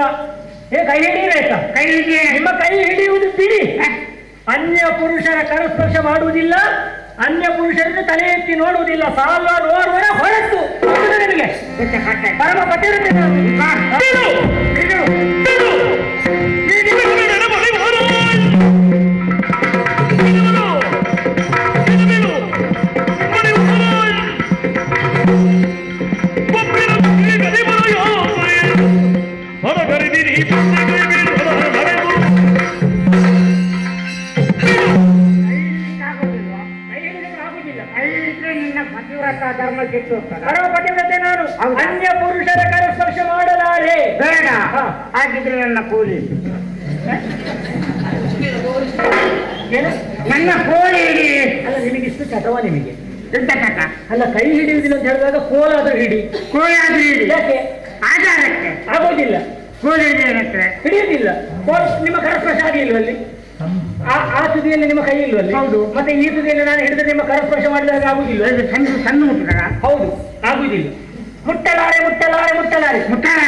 ಏ ಕೈ ಹಿಡಿಯಬೇಕಾ? ಕೈ ಹಿಡಿಯ. ನಿಮ್ಮ ಕೈ ಹಿಡಿಯುವುದು ಬಿಡಿ ಅನ್ಯ ಪುರುಷರ ಕರಸ್ಪರ್ಶ ಮಾಡುವುದಿಲ್ಲ ಅನ್ಯ ಪುರುಷರನ್ನು ತಲೆ ಎತ್ತಿ ನೋಡುವುದಿಲ್ಲ ಸಾಲ ನೋಡುವ ಹೊರತು. ಪರಮ ಪತಿರುತ್ತೆ ಬೇಡ ಹಾ. ಹಾಗಿದ್ರೆ ನನ್ನ ಕೋಳಿ ನನ್ನ ಕೋಳಿ ಹಿಡಿ. ಅಲ್ಲ ನಿಮಗೆ ಇಷ್ಟು ಚಟವ ನಿಮಗೆ? ಎಂತ ಕಟ ಅಲ್ಲ ಕೈ ಹಿಡಿಯುವುದಿಲ್ಲ ಅಂತ ಹೇಳಿದಾಗ ಕೋಲಾದ್ರೂ ಹಿಡಿ. ಕೋಳಿ ಆದ್ರೂ ಹಿಡಿ. ಯಾಕೆ? ಆಧಾರಕ್ಕೆ ಆಗೋದಿಲ್ಲ. ಕೋಳಿ ಹಿಡಿ ಏನಕ್ಕೆ ಹಿಡಿಯುವುದಿಲ್ಲ. ಕೋಲ್- ನಿಮ್ಮ ಕರಸ್ಪರ್ಶ ಆಗಿಲ್ವಲ್ಲಿ ಆ- ಆ ತುದಿಯಲ್ಲಿ ನಿಮ್ಮ ಕೈ ಇಲ್ವಲ್ಲಿ ಹೌದು. ಮತ್ತೆ ಈ ತುದಿಯಲ್ಲಿ ನಾನು ಹಿಡಿದ್ರೆ ನಿಮ್ಮ ಕರಸ್ಪರ್ಶ ಮಾಡಿದಾಗ ಆಗುದಿಲ್ಲ ಸಣ್ಣ ಸಣ್ಣ ಮುಟ್ಟ ಹೌದು ಆಗುದಿಲ್ಲ ಮುಟ್ಟಲಾರೆ ಮುಟ್ಟಲಾರೆ ಮುಟ್ಟಲಾರೆ. ಮುಟ್ಟಾರೆ.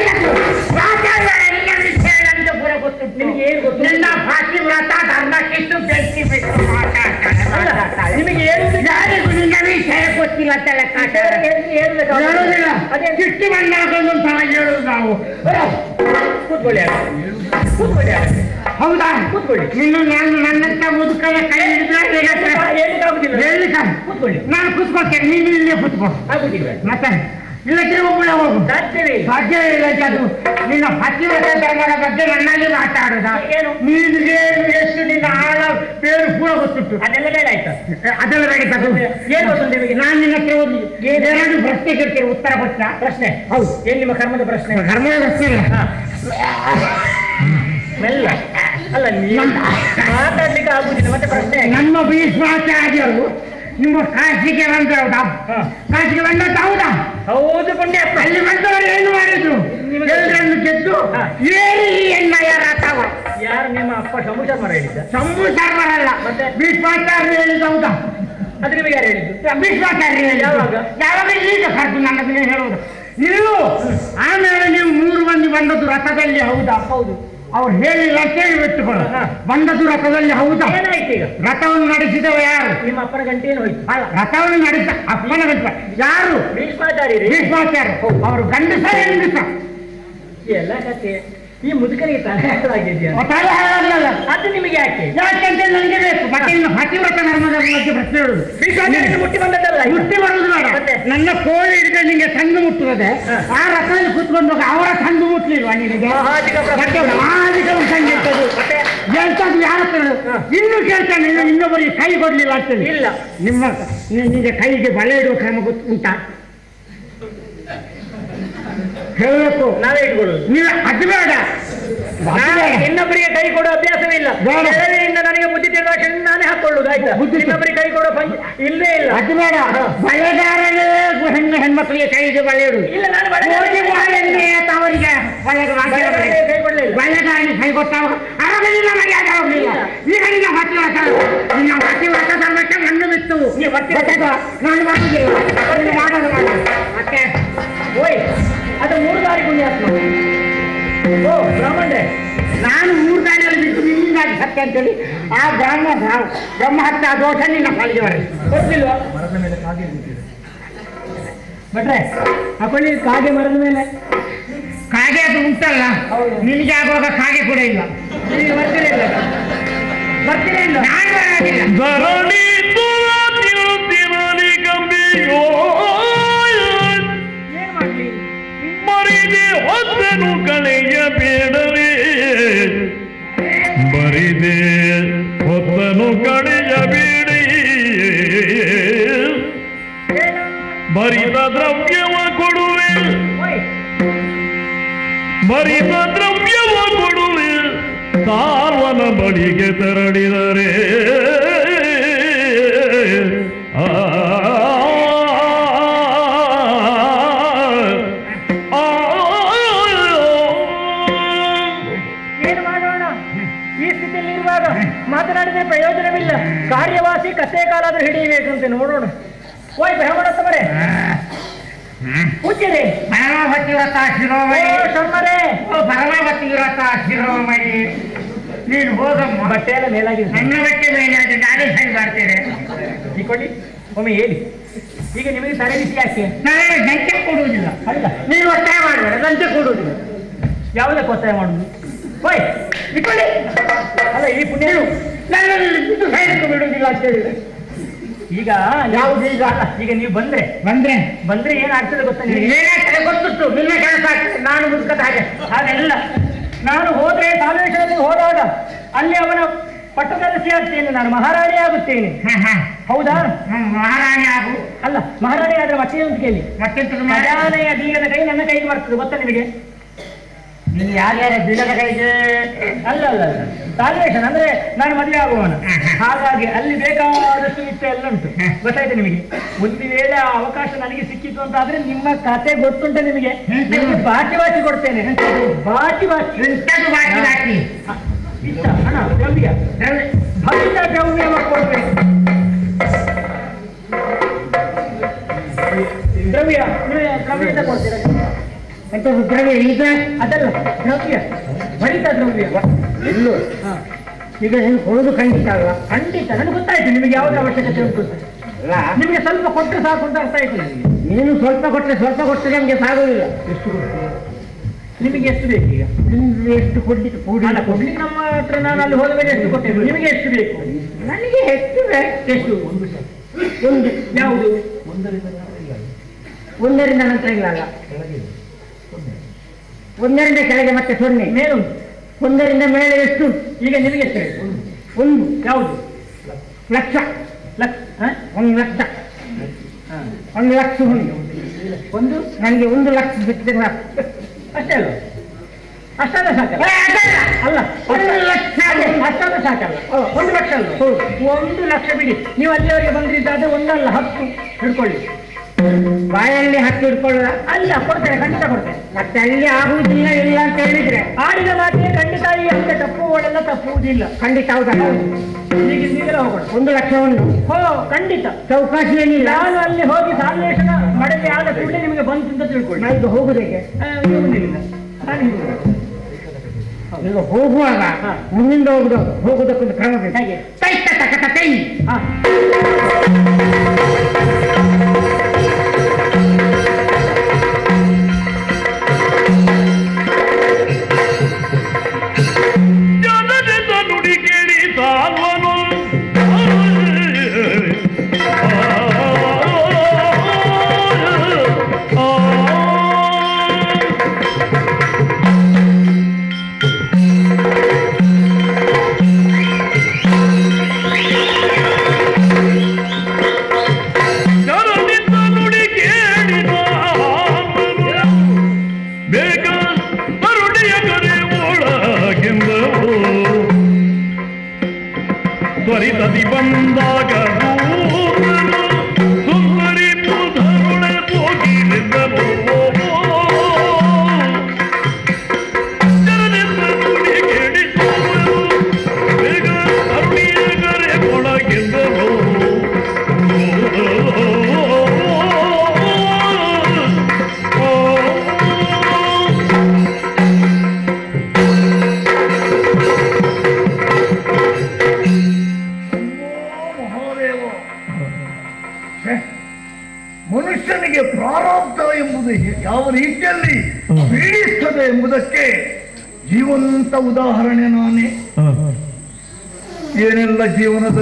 ಗೊತ್ತಿಲ್ಲ ಲೆಕ್ಕಾಚಾರ ಹೇಳುವುದಿಲ್ಲ ಅದೇ. ಸಿಟ್ಟು ಬಂದಾಗ ಒಂದೊಂದು ಸಲ ಹೇಳುದು ನಾವು. ಕೂತ್ಕೊಳ್ಳಿ ಕೂತ್ಕೊಳ್ಳಿ ಹೌದಾ? ಕೂತ್ಕೊಳ್ಳಿ. ಇನ್ನು ನಾನು ನನ್ನಂತ ಮುದುಕನ ಕೈ ಹಿಡಿದ್ರೆ ಕೂತ್ಕೊಳ್ಳಿ. ನಾನು ಕೂತ್ಕೊಳ್ತೇನೆ. ನೀನು ಇಲ್ಲೇ ಕೂತ್ಕೋ. ಮತ್ತೆ? ಇಲ್ಲಕ್ಕೆ ಒಬ್ಬಳೆ ಹೋಗು. ಸಾಧ್ಯವೇ ಇಲ್ಲ. ಇಲ್ಲ ಅದು. ನಿನ್ನ ಪತಿವ್ರತ ಧರ್ಮದ ಬಗ್ಗೆ ನನ್ನಲ್ಲಿ ಮಾತಾಡುದ. ಏನು? ನಿನಗೆ ಎಷ್ಟು ನಿನ್ನ ಆಳ ಬೇರು ಕೂಡ ಗೊತ್ತುಂಟು ಅದೆಲ್ಲ ಬೇಡ ಆಯ್ತಾ. ಅದೆಲ್ಲ ಬೇಡ ಏನು ಗೊತ್ತು ನಿಮಗೆ? ನಾನು ನಿನ್ನ ಹತ್ರ ಒಂದು ಎರಡು ಪ್ರಶ್ನೆ ಕೇಳ್ತೇನೆ ಉತ್ತರ ಕೊಟ್ಟ ಪ್ರಶ್ನೆ. ಹೌದು. ಏನ್ ನಿಮ್ಮ ಕರ್ಮದ ಪ್ರಶ್ನೆ? ಕರ್ಮದ ಪ್ರಶ್ನೆ ಇಲ್ಲ. ಮೆಲ್ಲ. ಅಲ್ಲ ಮಾತಾಡ್ಲಿಕ್ಕೆ ಆಗುದಿಲ್ಲ ಮತ್ತೆ ಪ್ರಶ್ನೆ ನಮ್ಮ ನಮ್ಮ ಭೀಷ್ಮಾಚಾರ್ಯರು ನಿಮ್ಮ ಕಾಶಿಗೆ ಬಂದವ್ರ ಹೌದಾ ಕಾಶಿಗೆ ಬಂದದ್ದು ಹೌದಾ? ಹೌದು ಕೊಂಡೆ ಅಲ್ಲಿ ಬಂದವರು ಏನು ಮಾಡಿದ್ರು? ನಿಮಗೆ- ಎಲ್ಲರನ್ನು ಗೆದ್ದು. ಏರಿ ಈ ಯಾರ ರಥವ ಯಾರು ನಿಮ್ಮ ಅಪ್ಪ ಶಂಭು ಶರ್ಮರ ಹೇಳಿದ್ದ? ಶಂಭು ಶರ್ಮರಲ್ಲ. ಮತ್ತೆ? ಭೀಷ್ಮಾಚಾರ್ಯ ಹೇಳಿದ ಹೌದಾ? ಅದು ನಿಮಗೆ ಯಾರು ಹೇಳಿದ್ದು? ಭೀಷ್ಮಾಚಾರ್ಯ ಹೇಳಿದ ಯಾವಾಗ? ಯಾವಾಗ ಈಗ ಕರ್ದು ನನ್ನ ಹೇಳುವುದು. ನೀವು ಆಮೇಲೆ ನೀವು ಮೂರು ಮಂದಿ ಬಂದದ್ದು ರಥದಲ್ಲಿ ಹೌದಾ? ಹೌದು. ಅವ್ರು ಹೇಳಿಲ್ಲ ಹೇಳಿ ಬಿಟ್ಟುಕೊಳ್ಳು. ಬಂದದ್ದು ರಥದಲ್ಲಿ ಹೌದಾ? ರಥವನ್ನು ನಡೆಸಿದವ ಯಾರು? ನಿಮ್ಮ ಅಪ್ಪನ ಗಂಟೆ ಏನು ಹೋಯ್ತು? ರಥವನ್ನು ನಡೆಸ ಅಪ್ಪನ ಗಂಟ. ಯಾರು? ಭೀಷ್ಮಾಚಾರ್ಯ ಭೀಷ್ಮಾಚಾರ್ಯ ಅವರು ಗಂಡಸ. ಹೆಂಗಸ ಎಲ್ಲ ಕತೆ ಈ ಮುದುಕರಿಗೆ ತಲೆ ಹಾಳಾಗಿದೆಯಾ? ತಲೆ ಹಾಳಾಗಲ್ಲ. ಅದು ನಿಮಗೆ ಯಾಕೆ? ಯಾಕೆ ಅಂತ ನನಗೆ ಬೇಕು. ಮತ್ತೆ ಇನ್ನು ಪತಿವ್ರತ ಧರ್ಮದ ಬಗ್ಗೆ ಪ್ರಶ್ನೆ ಹೇಳುದು ಭೀಷ್ಮಾಚಾರ್ಯರಿಗೆ ಮುಟ್ಟಿ ಬಂದದ್ದಲ್ಲ. ಮುಟ್ಟಿ ಬರುವುದು ಬೇಡ? ನನ್ನ ಕೋಳಿ ಹಿಡಿದ ನಿಂಗೆ ಸಂಘ ಮುಟ್ಟುತ್ತದೆ. ಆ ರಥದಲ್ಲಿ ಕುತ್ಕೊಂಡು ಅವರ ಸಂಘ ಮುಟ್ಲಿಲ್ವಾ ನಿನಗೆ? ಮಹಾಧಿಕ ಸಂಗೀತದು ಮತ್ತೆ? ಎಂತದ್ದು ಯಾರ. ಇನ್ನು ಕೇಳ್ತಾನೆ ಇನ್ನು ಇನ್ನೊಬ್ಬರಿಗೆ ಕೈ ಕೊಡ್ಲಿಲ್ಲ ಆಗ್ತದೆ ಇಲ್ಲ. ನಿಮ್ಮ ನಿಮಗೆ ಕೈಗೆ ಬಳೆ ಇಡುವ ಕ್ರಮ ಗೊತ್ತು ಉಂಟಾ? ಹೇಳಬೇಕು. ನಾವೇ ಇಟ್ಕೊಳ್ಳೋದು. ನೀವು ಅದು ಬೇಡ. ನಾನು ಇನ್ನೊಬ್ಬರಿಗೆ ಕೈ ಕೊಡೋ ಅಭ್ಯಾಸವಿಲ್ಲ. ನನಗೆ ಬುದ್ಧಿ ತಿಳಿದ ತಕ್ಷಣ ನಾನೇ ಹಾಕೊಳ್ಳುದು ಆಯ್ತಾ? ಬುದ್ಧಿ ಇನ್ನೊಬ್ಬರಿಗೆ ಕೈ ಕೊಡೋ ಪಂಚ ಇಲ್ಲೇ ಇಲ್ಲ. ಅದು ಬೇಡ. ಬಳೆಗಾರನೇ ಹೆಣ್ಣು ಹೆಣ್ಮಕ್ಳಿಗೆ ಕೈಗೆ ಬಳೆ ಇಲ್ಲ ನಾನು ಅವರಿಗೆ ಬಳೆಗೆ ವಾಕ್ಯ ಬಳೆ. ಬಳೆಗಾರನಿಗೆ ಕೈ ಕೊಡ್ಲಿಲ್ಲ ಬಳೆಗಾರನಿಗೆ ಕೈ ಕೊಟ್ಟಾಗ ಆಗೋದಿಲ್ಲ ಮರ್ಯಾದೆ ಹೋಗ್ಲಿಲ್ಲ ಈಗ ನಿನ್ನ ಹತ್ತಿ ವ್ರತ ನಿನ್ನ ಹೊತ್ತಿ ಬಿತ್ತು. ನೀವು ನಾನು ಮಾಡುದಿಲ್ಲ ನೀನು ಮಾಡೋದು ಮಾಡು. ಮತ್ತೆ ಓಯ್. ಅದು ಮೂರು ದಾರಿ ಪುಣ್ಯಾತ್ಮ ಓ ಬ್ರಾಹ್ಮಣ್ರೆ ನಾನು ಮೂರು ದಾರಿಯಲ್ಲಿ ಬಿಟ್ಟು ನಿನ್ನಿಂದಾಗಿ ಸತ್ಯ ಅಂತೇಳಿ ಆ ಬ್ರಹ್ಮ ಬ್ರ- ಬ್ರಹ್ಮ ಹತ್ತ ದೋಷ ನಿನ್ನ ಪಾಲಿಗೆ ಬರಲಿ ಗೊತ್ತಿಲ್ವಾ ಭಟ್ರೆ ಹಾಕೊಳ್ಳಿ ಕಾಗೆ ಮರದ ಮೇಲೆ. ಕಾಗೆ ಅದು ಉಂಟಲ್ಲ ನಿನಗೆ ಆಗುವಾಗ ಕಾಗೆ ಕೂಡ ಇಲ್ಲ. ನೀವು ಬರ್ತೀರಾ ಇಲ್ಲ? ಬರ್ತೀರಾ ಇಲ್ಲ? ನಾನು ಬರೋದಿಲ್ಲ ಮರಿದೆ ಹೊತ್ತನು ಕಳೆಯ ಬೇಡವೇ ಬರಿದೆ, ಹೊತ್ತನು ಕಳೆಯ ಬೇಡಿ. ಭರಿತ ದ್ರವ್ಯವ ಕೊಡುವೆ. ಬರಿದ ದ್ರವ್ಯವ ಕೊಡುವೆ. ಸಾರ್ವನ ಬಳಿಗೆ ತೆರಳಿದರೆ. ಈ ಸ್ಥಿತಿಯಲ್ಲಿ ಇರುವಾಗ ಮಾತನಾಡಿದ್ರೆ ಪ್ರಯೋಜನವಿಲ್ಲ. ಕಾರ್ಯವಾಸಿ ಕತ್ತೆ ಕಾಲಾದ್ರೂ ಹಿಡಿಯಬೇಕಂತೆ ನೋಡೋಣ. ಓಯ್ ಬ್ರಾಹ್ಮಣೋತ್ತಮರೇ ಪೂಜ್ಯರೇ ಪರಮಾವತಿ ವ್ರತ ಓ ಶಿರೋಮಣಿ ಶರ್ಮರೇ. ಓ ಪರಮಾವತಿ ವ್ರತ ಶಿರೋಮಣಿ ನೀನು ಹೋಗಮ್ಮ ಬಟ್ಟೆ ಎಲ್ಲ ಮೇಲಾಗಿದೆ. ನನ್ನ ಬಟ್ಟೆ ಮೇಲೆ ಅದು ನಾನೇ ಸರಿ ಮಾಡ್ತೇನೆ ಹೀಕೊಳ್ಳಿ. ಒಮ್ಮೆ ಹೇಳಿ. ಈಗ ನಿಮಗೆ ಸರಿ ಬಿಸಿ ಯಾಕೆ? ನಾನು ಗಂಟೆ ಕೊಡುವುದಿಲ್ಲ. ಅಲ್ಲ ನೀನು ಒತ್ತಾಯ ಮಾಡಬೇಡ ಗಂಟೆ ಕೊಡುವುದಿಲ್ಲ. ಯಾವುದಕ್ಕೆ ಒತ್ತಾಯ ಮಾಡುದು ಇಟ್ಕೊಳ್ಳಿ ಅಲ್ಲ ಈ ಪುಣ್ಯ ನಾನು ಸಾಯಲಿಕ್ಕೆ ಬಿಡುವುದಿಲ್ಲ ಅಂತ ಈಗ ಯಾವುದು ಈಗ? ಈಗ ನೀವು ಬಂದ್ರೆ ಬಂದ್ರೆ? ಬಂದ್ರೆ ಏನಾಗ್ತದೆ ಗೊತ್ತಾ ಏನಾಗ್ತದೆ ಗೊತ್ತುಂಟು ನಿನ್ನ ಕೆಲಸ ಆಗ್ತದೆ. ನಾನು ಮುಸ್ಕದ ಹಾಗೆ. ಹಾಗೆಲ್ಲ. ನಾನು ಹೋದ್ರೆ ಸಾಲೇಶ್ವರದಲ್ಲಿ ಹೋದಾಗ ಅಲ್ಲಿ ಅವನ ಪಟ್ಟದರ್ಶಿ ಆಗ್ತೇನೆ ನಾನು ಮಹಾರಾಣಿ ಆಗುತ್ತೇನೆ. ಹ, ಹ. ಹೌದಾ? ಮಹಾರಾಣಿ ಆಗು. ಅಲ್ಲ ಮಹಾರಾಣಿ ಆದ್ರೆ ಮತ್ತೆ ಅಂತ ಕೇಳಿ? ಮತ್ತೆ ಕೈ ನನ್ನ ಕೈಗೆ ಬರ್ತದೆ. ಗೊತ್ತಾ ನಿಮಗೆ ನೀನು ಯಾರ್ಯಾರ ಬೀಳದ ಅಲ್ಲ ಅಲ್ಲ ಅಲ್ಲ. ಸಾಲ್ವೇಷನ್ ಅಂದ್ರೆ ನಾನು ಮದುವೆ ಆಗುವವನು. ಹಾಗಾಗಿ ಅಲ್ಲಿ ಬೇಕಾದಷ್ಟು ಇಷ್ಟ ಎಲ್ಲ ಉಂಟು. ಗೊತ್ತಾಯ್ತು ನಿಮಗೆ? ಒಂದು ವೇಳೆ ಆ ಅವಕಾಶ ನನಗೆ ಸಿಕ್ಕಿತು ಅಂತ ಆದ್ರೆ ನಿಮ್ಮ ಕತೆ ಗೊತ್ತುಂಟ ನಿಮಗೆ. ನಿಮಗೆ ಬಾಕಿ ಬಾಕಿ ಕೊಡ್ತೇನೆ. ಬಾಕಿ ಬಾಕಿ. ಇಷ್ಟ ಹಣ ದ್ರವ್ಯ ಭವಿತ ದ್ರವ್ಯ ಕೊಡ್ಬೇಕು ದ್ರವ್ಯ ದ್ರವ್ಯ ಕೊಡ್ತೀರಾ? ಎಂತದ್ದು ದ್ರವ್ಯ ಈಗ? ಅದಲ್ಲ ದ್ರವ್ಯ ಭರಿತ ದ್ರವ್ಯ ಇಲ್ಲೂ. ಈಗ ನೀವು ಕೊಡೋದು ಖಂಡಿತ ಅಲ್ಲ ಖಂಡಿತ. ನನಗೆ ಗೊತ್ತಾಯ್ತು ನಿಮಗೆ ಯಾವ್ದು ಅವಶ್ಯಕತೆ ಉಂಟು ಅಲ್ಲ. ನಿಮಗೆ ಸ್ವಲ್ಪ ಕೊಟ್ಟರೆ ಸಾಕು ಅಂತ ಅರ್ಥ ಆಯ್ತು ನನಗೆ. ನೀನು ಸ್ವಲ್ಪ ಕೊಟ್ಟರೆ ಸ್ವಲ್ಪ ಕೊಟ್ಟರೆ ನಮಗೆ ಸಾಗುವುದಿಲ್ಲ. ನಿಮಗೆ ಎಷ್ಟು ಬೇಕು ಈಗ? ನಿಮ್ಗೆ ಎಷ್ಟು ಕೊಡ್ಲಿಕ್ಕೆ ಕೂಡಿ? ಅಲ್ಲ ಕೊಡ್ಲಿಕ್ಕೆ ನಮ್ಮ ಹತ್ರ ನಾನು ಅಲ್ಲಿ ಹೋದ ಮೇಲೆ ಎಷ್ಟು ಕೊಟ್ಟೇನು ನಿಮಗೆ ಎಷ್ಟು ಬೇಕು? ನನಗೆ ಹೆಚ್ಚು ಬೇಕು. ಎಷ್ಟು? ಒಂದು ಒಂದು. ಯಾವುದು? ಒಂದರಿಂದ ಒಂದರಿಂದ ನಂತರ ಇಲ್ಲ ಅಲ್ಲ. ಒಂದರಿಂದ ಕೆಳಗೆ ಮತ್ತೆ ಸೊನ್ನೆ. ಮೇಲು ಒಂದರಿಂದ ಮೇಲೆ ಎಷ್ಟು? ಈಗ ನಿಮಗೆ ಎಷ್ಟು? ಒಂದು. ಯಾವುದು? ಲಕ್ಷ. ಲಕ್ಷ. ಹ? ಒಂದು ಲಕ್ಷ. ಒಂದು ಲಕ್ಷ ಒಂದು. ಒಂದು? ನನಗೆ ಒಂದು ಲಕ್ಷ ಸಿಕ್ಕಿದೆ ಸಾಕು. ಅಷ್ಟೇ ಅಲ್ಲ ಅಷ್ಟಾದ ಸಾಕಲ್ಲ? ಅಲ್ಲ. ಒಂದು ಲಕ್ಷ. ಅಷ್ಟಾದ ಸಾಕಲ್ಲ. ಒಂದು ಲಕ್ಷ ಅಲ್ಲ ಹೌದು. ಒಂದು ಲಕ್ಷ ಬಿಡಿ. ನೀವು ಅಲ್ಲಿಯವರೆಗೆ ಬಂದಿದ್ದಾದ್ರೆ ಒಂದಲ್ಲ ಹತ್ತು ಹಿಡ್ಕೊಳ್ಳಿ. ಬಾಯಲ್ಲಿ ಹತ್ತಿ ಹಿಡ್ಕೊಳ್ಳ ಅಲ್ಲ ಕೊಡ್ತಾರೆ ಖಂಡಿತ ಕೊಡ್ತಾರೆ ಮತ್ತೆ ಅಲ್ಲಿ ಆಗುವುದಿಲ್ಲ ಇಲ್ಲ ಅಂತ ಹೇಳಿದ್ರೆ? ಆಡಿದ ಮಾತಿಗೆ ಖಂಡಿತ ಈ ಅಂತ ತಪ್ಪುಗಳೆಲ್ಲ ತಪ್ಪುವುದಿಲ್ಲ. ಖಂಡಿತ ಹೌದಲ್ಲ ಹೋಗೋಣ. ಒಂದು ಲಕ್ಷ ಒಂದು. ಹೋ ಖಂಡಿತ. ಚೌಕಾಶಿ ಏನಿಲ್ಲ? ನಾನು ಅಲ್ಲಿ ಹೋಗಿ ಸಾಲೇಶನ ಮಡಲಿ ಆದ ಕೂಡಲೇ ನಿಮಗೆ ಬಂತು ಅಂತ ತಿಳ್ಕೊಳ್ಳಿ. ನಾನು ಈಗ ಹೋಗುದಕ್ಕೆ ನಾನು ಇರುವುದಿಲ್ಲ. ಈಗ ಹೋಗುವಾಗ. ಮುಂದಿಂದ ಹೋಗುದು ಹೋಗುದಕ್ಕೊಂದು ಕ್ರಮ ಬೇಕು ಹೇಗೆ ತೈ ತೈ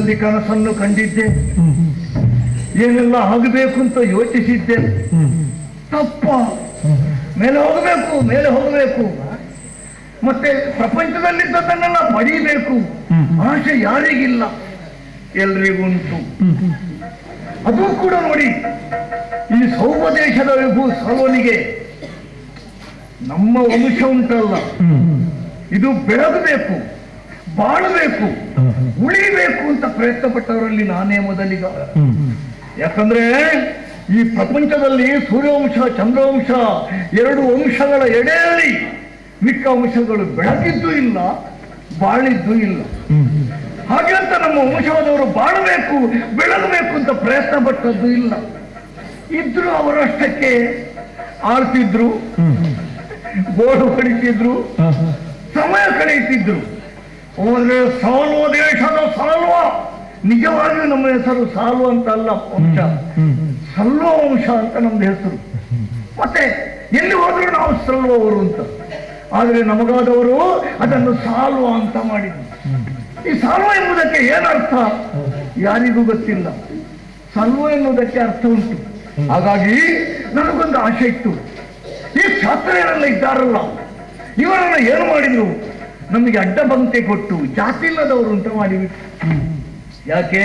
ಜೀವನದಲ್ಲಿ ಕನಸನ್ನು ಕಂಡಿದ್ದೆ. ಏನೆಲ್ಲ ಆಗಬೇಕು ಅಂತ ಯೋಚಿಸಿದ್ದೆ. ತಪ್ಪ. ಮೇಲೆ ಹೋಗಬೇಕು ಮೇಲೆ ಹೋಗಬೇಕು. ಮತ್ತೆ ಪ್ರಪಂಚದಲ್ಲಿದ್ದದನ್ನೆಲ್ಲ ಪಡೀಬೇಕು. ಆಶೆ ಯಾರಿಗಿಲ್ಲ? ಎಲ್ರಿಗುಂಟು ಅದು ಕೂಡ ನೋಡಿ, ಈ ಸೌಪದೇಶದ ವಿಭೂ ಸಲೋನಿಗೆ ನಮ್ಮ ವಂಶ ಉಂಟಲ್ಲ. ಇದು ಬೆಳಗಬೇಕು ಬಾಳಬೇಕು ಉಳಿಬೇಕು ಅಂತ ಪ್ರಯತ್ನ ಪಟ್ಟವರಲ್ಲಿ ನಾನೇ ಮೊದಲಿಗ. ಯಾಕಂದ್ರೆ ಈ ಪ್ರಪಂಚದಲ್ಲಿ ಸೂರ್ಯವಂಶ ಚಂದ್ರವಂಶ ಎರಡು ವಂಶಗಳ ಎಡೆಯಲ್ಲಿ ಮಿಕ್ಕ ವಂಶಗಳು ಬೆಳಗಿದ್ದು ಇಲ್ಲ ಬಾಳಿದ್ದು ಇಲ್ಲ. ಹಾಗೆ ಅಂತ ನಮ್ಮ ವಂಶವಾದವರು ಬಾಳಬೇಕು ಬೆಳಗಬೇಕು ಅಂತ ಪ್ರಯತ್ನ ಪಟ್ಟದ್ದು ಇಲ್ಲ. ಇದ್ರು ಅವರಷ್ಟಕ್ಕೆ ಆಳ್ತಿದ್ರು. ಗೋಡು ಹೊಡಿತಿದ್ರು ಸಮಯ ಕಳೆಯುತ್ತಿದ್ರು. ಹೋದ್ರೆ ಸಾಲುವ ದೇಶದ ಸಾಲುವ ನಿಜವಾಗಿಯೂ ನಮ್ಮ ಹೆಸರು ಸಾಲು ಅಂತ ಅಲ್ಲ ವಂಶ. ಸಲ್ವ ವಂಶ ಅಂತ ನಮ್ದು ಹೆಸರು. ಮತ್ತೆ ಎಲ್ಲಿ ಹೋದ್ರು ನಾವು ಸಲ್ಲುವವರು ಅಂತ. ಆದ್ರೆ ನಮಗಾದವರು ಅದನ್ನು ಸಾಲುವ ಅಂತ ಮಾಡಿದ್ರು. ಈ ಸಾಲ್ವ ಎಂಬುದಕ್ಕೆ ಏನರ್ಥ? ಯಾರಿಗೂ ಗೊತ್ತಿಲ್ಲ. ಸಲ್ವ ಎನ್ನುವುದಕ್ಕೆ ಅರ್ಥ ಉಂಟು. ಹಾಗಾಗಿ ನನಗೊಂದು ಆಸೆ ಇತ್ತು. ಈ ಕ್ಷಾತ್ರಿಯರೆಲ್ಲ ಇದ್ದಾರಲ್ಲ ಇವರನ್ನ ಏನು ಮಾಡಿದ್ರು? ನಮಗೆ ಅಡ್ಡ ಬಂತೆ ಕೊಟ್ಟು ಜಾತಿ ಇಲ್ಲದವರು ಅಂತ ಮಾಡಿಬಿಟ್ಟು ಯಾಕೆ?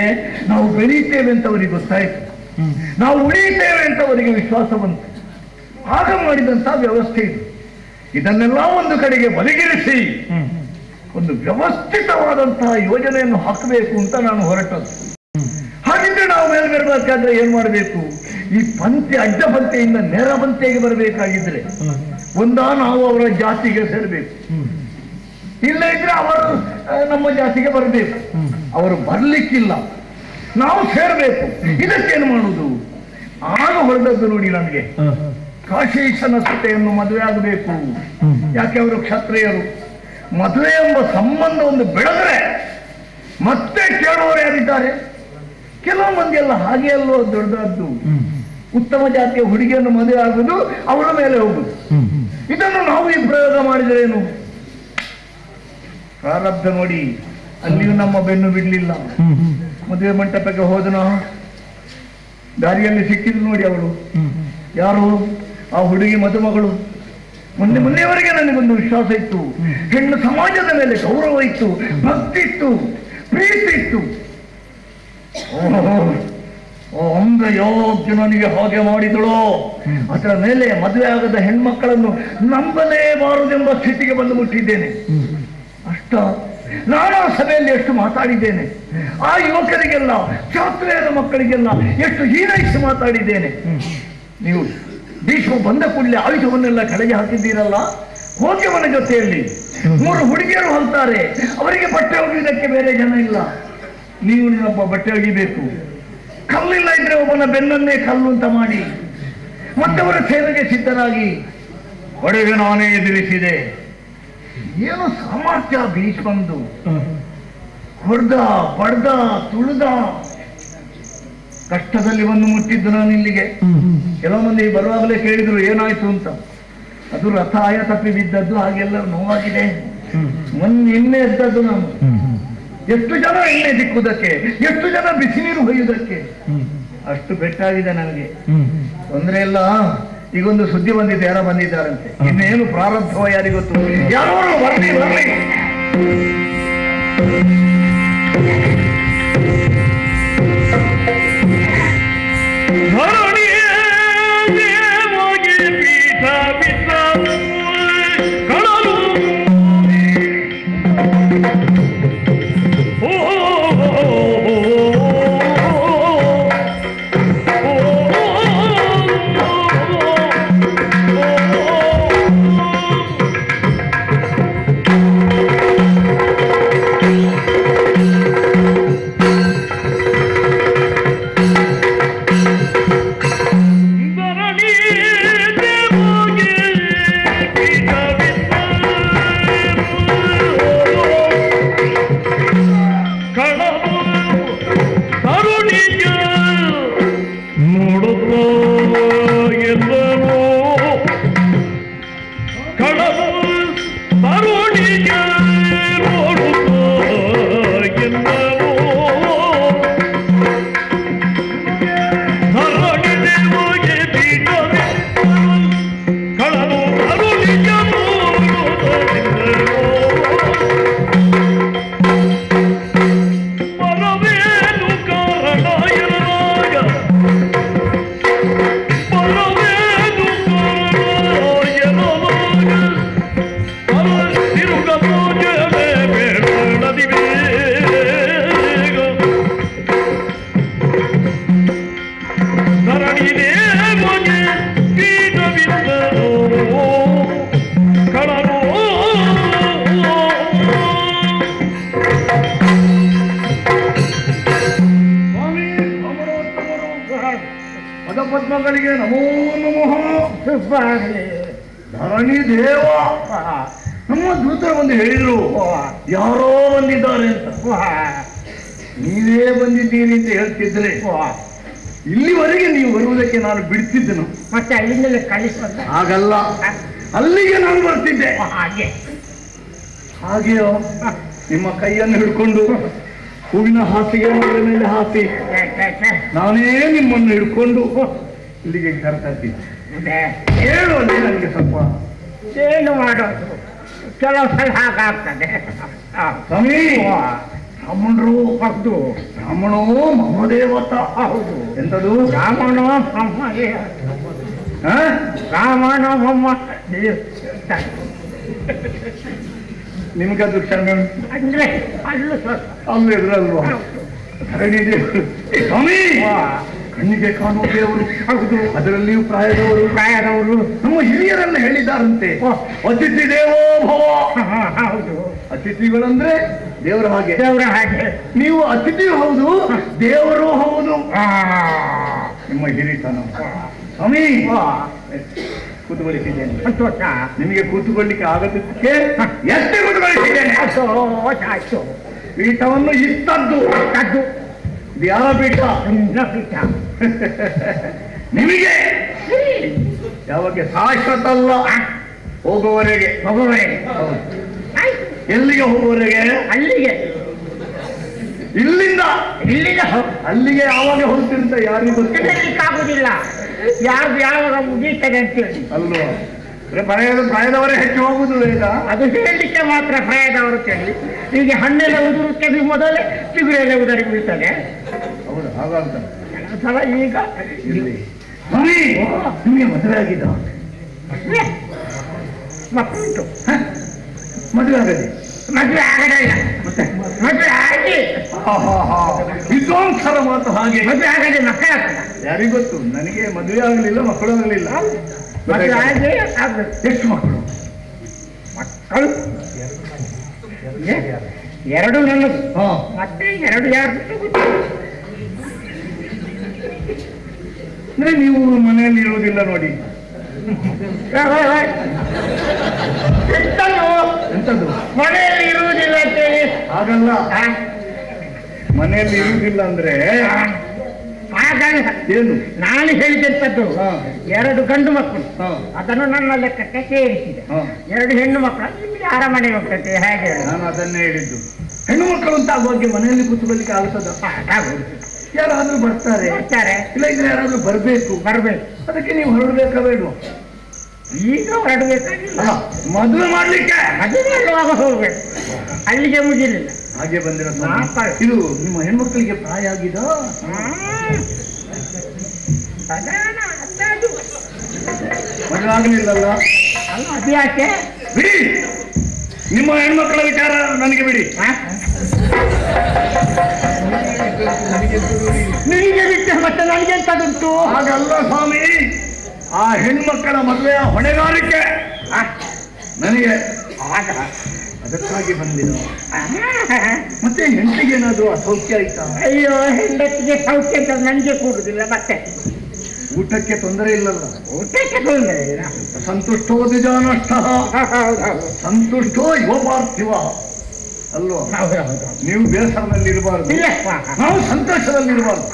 ನಾವು ಬೆಳೀತೇವೆ ಅಂತ ಅವರಿಗೆ ಗೊತ್ತಾಯ್ತು. ನಾವು ಉಳಿಯುತ್ತೇವೆ ಅಂತ ಅವರಿಗೆ ವಿಶ್ವಾಸ ಬಂತು. ಆಗ ಮಾಡಿದಂತ ವ್ಯವಸ್ಥೆ ಇದು. ಇದನ್ನೆಲ್ಲ ಒಂದು ಕಡೆಗೆ ಬಲಗಿರಿಸಿ, ಒಂದು ವ್ಯವಸ್ಥಿತವಾದಂತಹ ಯೋಜನೆಯನ್ನು ಹಾಕಬೇಕು ಅಂತ ನಾನು ಹೊರಟದ್ದು. ಹಾಗಿದ್ರೆ ನಾವು ಮೇಲೆ ಬರಬೇಕಾದ್ರೆ ಏನ್ ಮಾಡಬೇಕು? ಈ ಪಂತೆ ಅಡ್ಡ ಪಂತೆಯಿಂದ ನೇರ ಪಂತೆಗೆ ಬರಬೇಕಾಗಿದ್ರೆ ಒಂದಾ ನಾವು ಅವರ ಜಾತಿಗೆ ಸೇರಬೇಕು. ಇಲ್ಲ ಇದ್ರೆ ಅವರು ನಮ್ಮ ಜಾತಿಗೆ ಬರಬೇಕು. ಅವರು ಬರ್ಲಿಕ್ಕಿಲ್ಲ. ನಾವು ಸೇರಬೇಕು. ಇದಕ್ಕೇನು ಮಾಡುದು? ಆಗ ಹೊರದದ್ದು ನೋಡಿ ನನಗೆ ಕಾಶೀಶನ ಸುತೆಯನ್ನು ಮದುವೆ ಆಗಬೇಕು. ಯಾಕೆ ಅವರು ಕ್ಷತ್ರಿಯರು? ಮದುವೆ ಎಂಬ ಸಂಬಂಧ ಒಂದು ಬೆಳೆದ್ರೆ ಮತ್ತೆ ಕೇಳುವವರು ಯಾರಿದ್ದಾರೆ? ಕೆಲವು ಮಂದಿ ಎಲ್ಲ ಹಾಗೆ ಅಲ್ಲೋ ದೊಡ್ಡದ್ದು. ಉತ್ತಮ ಜಾತಿಯ ಹುಡುಗಿಯನ್ನು ಮದುವೆ ಆಗುದು ಅವರ ಮೇಲೆ ಹೋಗುದು. ಇದನ್ನು ನಾವು ಈ ಪ್ರಯೋಗ ಮಾಡಿದ್ರೇನು ಪ್ರಾರಬ್ಧ ನೋಡಿ, ಅಲ್ಲಿಯೂ ನಮ್ಮ ಬೆನ್ನು ಬಿಡ್ಲಿಲ್ಲ. ಮದುವೆ ಮಂಟಪಕ್ಕೆ ಹೋದನ? ದಾರಿಯಲ್ಲಿ ಸಿಕ್ಕಿದ್ರು ನೋಡಿ ಅವಳು. ಯಾರು? ಆ ಹುಡುಗಿ ಮದುಮಗಳು. ಮೊನ್ನೆ ಮೊನ್ನೆಯವರೆಗೆ ನನಗೊಂದು ವಿಶ್ವಾಸ ಇತ್ತು. ಹೆಣ್ಣು ಸಮಾಜದ ಮೇಲೆ ಗೌರವ ಇತ್ತು, ಭಕ್ತಿ ಇತ್ತು, ಪ್ರೀತಿ ಇತ್ತು. ಓಹೋ ಅಂದ್ರೆ ಯೋಗ್ಯ ನನಗೆ ಹಾಗೆ ಮಾಡಿದಳು. ಅದರ ಮೇಲೆ ಮದುವೆ ಆಗದ ಹೆಣ್ಮಕ್ಕಳನ್ನು ನಂಬಲೇಬಾರದೆಂಬ ಸ್ಥಿತಿಗೆ ಬಂದು ಮುಟ್ಟಿದ್ದೇನೆ. ಅಷ್ಟ. ನಾನು ಸಭೆಯಲ್ಲಿ ಎಷ್ಟು ಮಾತಾಡಿದ್ದೇನೆ. ಆ ಯುವಕರಿಗೆಲ್ಲ ಛಾತ್ರೆಯರ ಮಕ್ಕಳಿಗೆಲ್ಲ ಎಷ್ಟು ಹೀನೈಸಿ ಮಾತಾಡಿದ್ದೇನೆ. ನೀವು ಭೀಷ್ಮ ಬಂದ ಕೂಡಲೇ ಆಯುಧವನ್ನೆಲ್ಲ ಕಳೆಗೆ ಹಾಕಿದ್ದೀರಲ್ಲ? ಹೋಗಿ ಅವನ ಜೊತೆಯಲ್ಲಿ ಮೂರು ಹುಡುಗಿಯರು ಹೊಲ್ತಾರೆ. ಅವರಿಗೆ ಬಟ್ಟೆ ಒಗೆಯುವುದಕ್ಕೆ ಬೇರೆ ಜನ ಇಲ್ಲ. ನೀವು ನಿನ್ನೊಬ್ಬ ಬಟ್ಟೆ ಒಗಿಬೇಕು ಕಲ್ಲಿಲ್ಲ ಇದ್ರೆ ಒಬ್ಬನ ಬೆನ್ನನ್ನೇ ಕಲ್ಲು ಅಂತ ಮಾಡಿ ಮತ್ತವರ ಸೇವೆಗೆ ಸಿದ್ಧರಾಗಿ. ಹೊಡೆಗೆ ನಾನೇ ಎದುರಿಸಿದೆ ಏನು ಸಾಮರ್ಥ್ಯ ಭೀಷ್ಮಂದು ಹೊಡೆದ ಬಡ್ದ ತುಳಿದ? ಕಷ್ಟದಲ್ಲಿ ಬಂದು ಮುಟ್ಟಿದ್ದು ನಾನು ಇಲ್ಲಿಗೆ. ಕೆಲವು ಮಂದಿ ಬರುವಾಗಲೇ ಕೇಳಿದ್ರು ಏನಾಯ್ತು ಅಂತ. ಅದು ರಥ ಆಯ ತಪ್ಪಿ ಬಿದ್ದದ್ದು ಹಾಗೆಲ್ಲ ನೋವಾಗಿದೆ. ಮೊನ್ನೆ ಎಣ್ಣೆ ಎದ್ದದ್ದು ನಾನು. ಎಷ್ಟು ಜನ ಎಣ್ಣೆ ಸಿಕ್ಕುವುದಕ್ಕೆ? ಎಷ್ಟು ಜನ ಬಿಸಿ ನೀರು ಹೊಯ್ಯುವುದಕ್ಕೆ ಅಷ್ಟು ಬೆಟ್ಟಾಗಿದೆ ನನಗೆ. ತೊಂದ್ರೆ ಇಲ್ಲ. ಈಗೊಂದು ಸುದ್ದಿ ಬಂದಿದೆ ಯಾರೋ ಬಂದಿದ್ದಾರಂತೆ. ಇನ್ನೇನು ಪ್ರಾರಂಭವ ಯಾರಿಗೊತ್ತು ಯಾರೋ ಬರ್ಲಿ ಬರ್ಲಿ. ಸುಬ್ಬಾಗಲಿ ಧರಣಿ ದೇವ. ನಮ್ಮ ದೂತರು ಬಂದು ಹೇಳಿದ್ರು ಯಾರೋ ಬಂದಿದ್ದಾರೆ ಅಂತ. ನೀವೇ ಬಂದಿದ್ದೀರಿ ಅಂತ ಹೇಳ್ತಿದ್ರೆ ಇಲ್ಲಿವರೆಗೆ ನೀವು ಬರುವುದಕ್ಕೆ ನಾನು ಬಿಡ್ತಿದ್ದನು. ಮತ್ತೆ ಅಲ್ಲಿಂದಲೇ ಕಳಿಸ ಹಾಗಲ್ಲ. ಅಲ್ಲಿಗೆ ನಾನು ಬರ್ತಿದ್ದೆ. ಹಾಗೆ. ಹಾಗೆಯೋ ನಿಮ್ಮ ಕೈಯನ್ನು ಹಿಡ್ಕೊಂಡು ಹೂವಿನ ಹಾಸಿಗೆ ಮೇಲೆ ಹಾಸಿ. ನಾನೇ ನಿಮ್ಮನ್ನು ಹಿಡ್ಕೊಂಡು ಇಲ್ಲಿಗೆ ಕರ್ತಾ ಇದ್ದೆ ಇದೆ. ಹೇಳು ಅಲ್ಲಿ ನನಗೆ ಸ್ವಲ್ಪ ಏನು ಮಾಡೋದು ಕೆಲವು ಸಲ ಹಾಗಾಗ್ತದೆ. ಸ್ವಾಮಿ ಬ್ರಾಹ್ಮಣರು ಹೌದು ಬ್ರಾಹ್ಮಣೋ ಮಮದೇವತ ಹೌದು. ಎಂತದು? ರಾಮನ ಅಮ್ಮ ಮೊಮ್ಮ ನಿಮ್ಗದು ಕ್ಷಮೆ. ಅಂದ್ರೆ ಅಲ್ಲೂ ಅಲ್ಲೂ ಎದುರಲ್ವಾ ಧರಣಿ ಸ್ವಾಮಿ ಕಣ್ಣಿಗೆ ಕಾಣುವ ದೇವರು. ಹೌದು ಅದರಲ್ಲಿಯೂ ಪ್ರಾಯದವರು ಪ್ರಾಯದವರು ನಮ್ಮ ಹಿರಿಯರನ್ನ ಹೇಳಿದ್ದಾರಂತೆ. ಅತಿಥಿ ದೇವೋ ಭವ. ಹೌದು. ಅತಿಥಿಗಳಂದ್ರೆ ದೇವರ ಹಾಗೆ. ದೇವರ ಹಾಗೆ. ನೀವು ಅತಿಥಿ ಹೌದು ದೇವರು ಹೌದು. ನಿಮ್ಮ ಹಿರಿತನ. ಸ್ವಾಮಿ ಕೂತುಕೊಳ್ಳಿಸಿದ್ದೇನೆ. ಸಂತೋಷ. ನಿಮಗೆ ಕೂತುಕೊಳ್ಳಿಕ್ಕೆ ಆಗದಕ್ಕೆ ಎಷ್ಟೇ ಕೂತುಕೊಳ್ಳಿಸಿದ್ದೇನೆ. ಪೀಠವನ್ನು ಇತ್ತದ್ದು ಧ್ಯಾನಪೀಠ ಯಾರ ಪೀಠ? ನಿಮಗೆ ಯಾವಾಗ ಶಾಶ್ವತ ಅಲ್ಲ ಹೋಗುವವರೆಗೆ. ಆಯ್ತು ಎಲ್ಲಿಗೆ ಹೋಗುವವರೆಗೆ? ಅಲ್ಲಿಗೆ. ಇಲ್ಲಿಂದ. ಇಲ್ಲಿಗೆ ಹೋಗ್- ಅಲ್ಲಿಗೆ ಯಾವಾಗ ಹೋಗ್ತಿರ್ತ ಯಾರಿಗೂ ಗೊತ್ತಿಲ್ಲ. ಯಾರ್ದು ಯಾವಾಗ ಮುಗೀತದೆ ಅಂತೇಳಿ ಅಲ್ವಾ? ಪ್ರಾಯದ ಪ್ರಾಯದವರೇ ಹೆಚ್ಚು ಹೋಗುದು ಈಗ. ಅದು ಹೇಳಲಿಕ್ಕೆ ಮಾತ್ರ ಪ್ರಾಯದವರು ಕೇಳಿ. ಈಗ ಹಣ್ಣೆಲ್ಲ ಉದುರುತ್ತೆ ನೀವು ಮೊದಲೇ ಚಿಗುರೆಲ್ಲ ಉದರಿ ಬೀಳ್ತದೆ. ಹೌದು ಹಾಗಂತ ಸಲ ಈಗ ಇಲ್ಲಿ. ಸ್ವಾಮಿ ನಿಮಗೆ ಮದುವೆ ಆಗಿದ್ದ? ಮಕ್ಕಳುಂಟು? ಮದುವೆ ಆಗದೆ? ಮದುವೆ ಆಗದೇ ಇಲ್ಲ ಮದುವೆ ಆಗಿ. ವಿದ್ವಾಂಸರ ಮಾತು ಹಾಗೆ. ಮದುವೆ ಆಗದೆ ಮಕ್ಕಳ ಯಾರಿಗೂ ಗೊತ್ತು. ನನಗೆ ಮದುವೆ ಆಗಲಿಲ್ಲ ಮಕ್ಕಳು ಆಗಲಿಲ್ಲ. ಎಷ್ಟು ಮಕ್ಕಳು. ಮಕ್ಕಳು ಎರಡು ನನ್ನದು ಮತ್ತೆ ಎರಡು ಯಾರು ಅಂದ್ರೆ ನೀವು ಮನೆಯಲ್ಲಿ ಇರುವುದಿಲ್ಲ ನೋಡಿ. ಎಂತದ್ದು? ಮನೆಯಲ್ಲಿ ಇರುವುದಿಲ್ಲ ಅಂತೇಳಿ. ಹಾಗಲ್ಲ. ಆ, ಮನೆಯಲ್ಲಿ ಇರುವುದಿಲ್ಲ ಅಂದ್ರೆ ಹಾಗಲ್ಲ ಏನು? ನಾನು ಹೇಳಿದಂಥದ್ದು. ಎರಡು ಗಂಡು ಮಕ್ಕಳು. ಅದನ್ನು ನನ್ನ ಲೆಕ್ಕಕ್ಕೆ ಸೇರಿಸಿದೆ. ಎರಡು ಹೆಣ್ಣು ಮಕ್ಕಳು. ನಿಮಗೆ ಅರಮನೆ ಹೋಗ್ತದೆ ಹೇಗೆ? ನಾನು ಅದನ್ನೇ ಹೇಳಿದ್ದು. ಹೆಣ್ಣು ಮಕ್ಕಳು ಅಂತ ಆಗುವಾಗೆ ಮನೆಯಲ್ಲಿ ಕೂತ್ಕೊಳ್ಳಿಕ್ಕೆ ಆಗುತ್ತದ. ಯಾರಾದ್ರೂ ಬರ್ತಾರೆ. ಬರ್ತಾರೆ. ಇಲ್ಲ ಇದ್ರೆ ಯಾರಾದ್ರೂ ಬರ್ಬೇಕು. ಬರ್ಬೇಕು. ಅದಕ್ಕೆ ನೀವು ಹೊರಡ್ಬೇಕಾ ಬೇಡ ಈಗ ಹೊರಡಬೇಕಾಗಿಲ್ಲ. ಮದುವೆ ಮಾಡ್ಲಿಕ್ಕೆ. ಮದುವೆ ಮಾಡುವಾಗ ಹೋಗ್ಬೇಕು. ಅಲ್ಲಿಗೆ ಮುಗಿಲಿಲ್ಲ. ಹಾಗೆ ಬಂದಿರೋ ಇದು ನಿಮ್ಮ ಹೆಣ್ಮಕ್ಳಿಗೆ ಪ್ರಾಯ ಆಗಿದ? ಮದುವೆ ಆಗಲಿಲ್ಲಲ್ಲ? ಅಲ್ಲ ಅದು ಯಾಕೆ? ಬಿಡಿ. ನಿಮ್ಮ ಹೆಣ್ಮಕ್ಳ ವಿಚಾರ ನನಗೆ ಬಿಡಿ. ಆ? ಬಿಟ್ಟೆ ಮತ್ತೆ ನನಗೆ ಎಂತದುಂಟು? ಹಾಗಲ್ಲ ಸ್ವಾಮಿ. ಆ ಹೆಣ್ಮಕ್ಕಳ ಮದುವೆಯ ಹೊಣೆಗಾರಿಕೆ ನನಗೆ ಆಗ ಅದಕ್ಕಾಗಿ ಬಂದಿಲ್ಲ ಮತ್ತೆ ಹೆಂಡತಿಗೆ ಏನಾದರೂ ಅಸೌಖ್ಯ ಆಯ್ತಾ? ಅಯ್ಯೋ ಹೆಂಡತಿಗೆ ಸೌಖ್ಯ ಅಂತ ನನಗೆ ಕೂಡುದಿಲ್ಲ ಮತ್ತೆ? ಊಟಕ್ಕೆ ತೊಂದರೆ ಇಲ್ಲಲ್ಲ? ಊಟಕ್ಕೆ ತೊಂದರೆ ಇಲ್ಲ. ಸಂತುಷ್ಟೋ ನಿಜಾನಷ್ಟ ಸಂತುಷ್ಟೋ ಯುವ ಪಾರ್ಥಿವ. ಅಲ್ವಾ? ನೀವು ಬೇಸರದಲ್ಲಿ ಇರಬಾರ್ದು ಇಲ್ಲಪ್ಪ ನಾವು ಸಂತೋಷದಲ್ಲಿ ಇರಬಾರ್ದು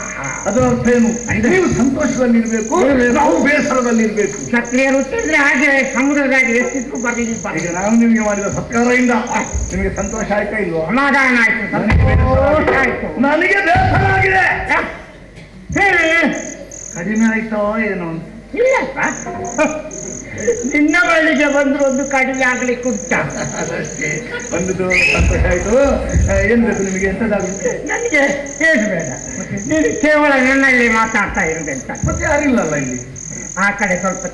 ಅದರ ಅರ್ಥ ಏನು ನೀವು ಸಂತೋಷದಲ್ಲಿ ಇರಬೇಕು. ನಾವು ಬೇಸರದಲ್ಲಿ ಇರಬೇಕು ಕ್ಷತ್ರಿಯ ವೃತ್ತಿದ್ರೆ ಹಾಗೆ ಸಮುದ್ರದಾಗ ಎಷ್ಟಿದ್ರು ಬರ್ಲಿಲ್ಲ ಈಗ ನಾನು ನಿಮಗೆ ಮಾಡಿದ ಸತ್ಕಾರದಿಂದ ನಿಮಗೆ ಸಂತೋಷ ಆಯ್ತಾ ಇಲ್ವೋ? ಸಮಾಧಾನ ಆಯ್ತು ನನಗೆ ಬೇಸರ ಆಗಿದೆ. ಕಡಿಮೆ ಆಯ್ತೋ ಏನೋ ಅಂತ. ಇಲ್ಲಪ್ಪ. ನಿನ್ನ ಬಳಿಗೆ ಬಂದ್ರು ಒಂದು ಕಡಿಮೆ ಆಗ್ಲಿಕ್ಕೆ ಉಂಟ ಒಂದು ಸಂತೋಷ ಆಯ್ತು. ಏನ್ ಬೇಕು ನಿಮಗೆ ಎಂತದಾಗುತ್ತೆ? ನನಗೆ ಏನು ಬೇಡ ನೀನು ಕೇವಲ ನನ್ನಲ್ಲಿ ಮಾತಾಡ್ತಾ ಇರುದಂತ. ಮತ್ತೆ ಯಾರಿಲ್ಲಲ್ಲ ಇಲ್ಲಿ? ಆ ಕಡೆ ಸ್ವಲ್ಪ.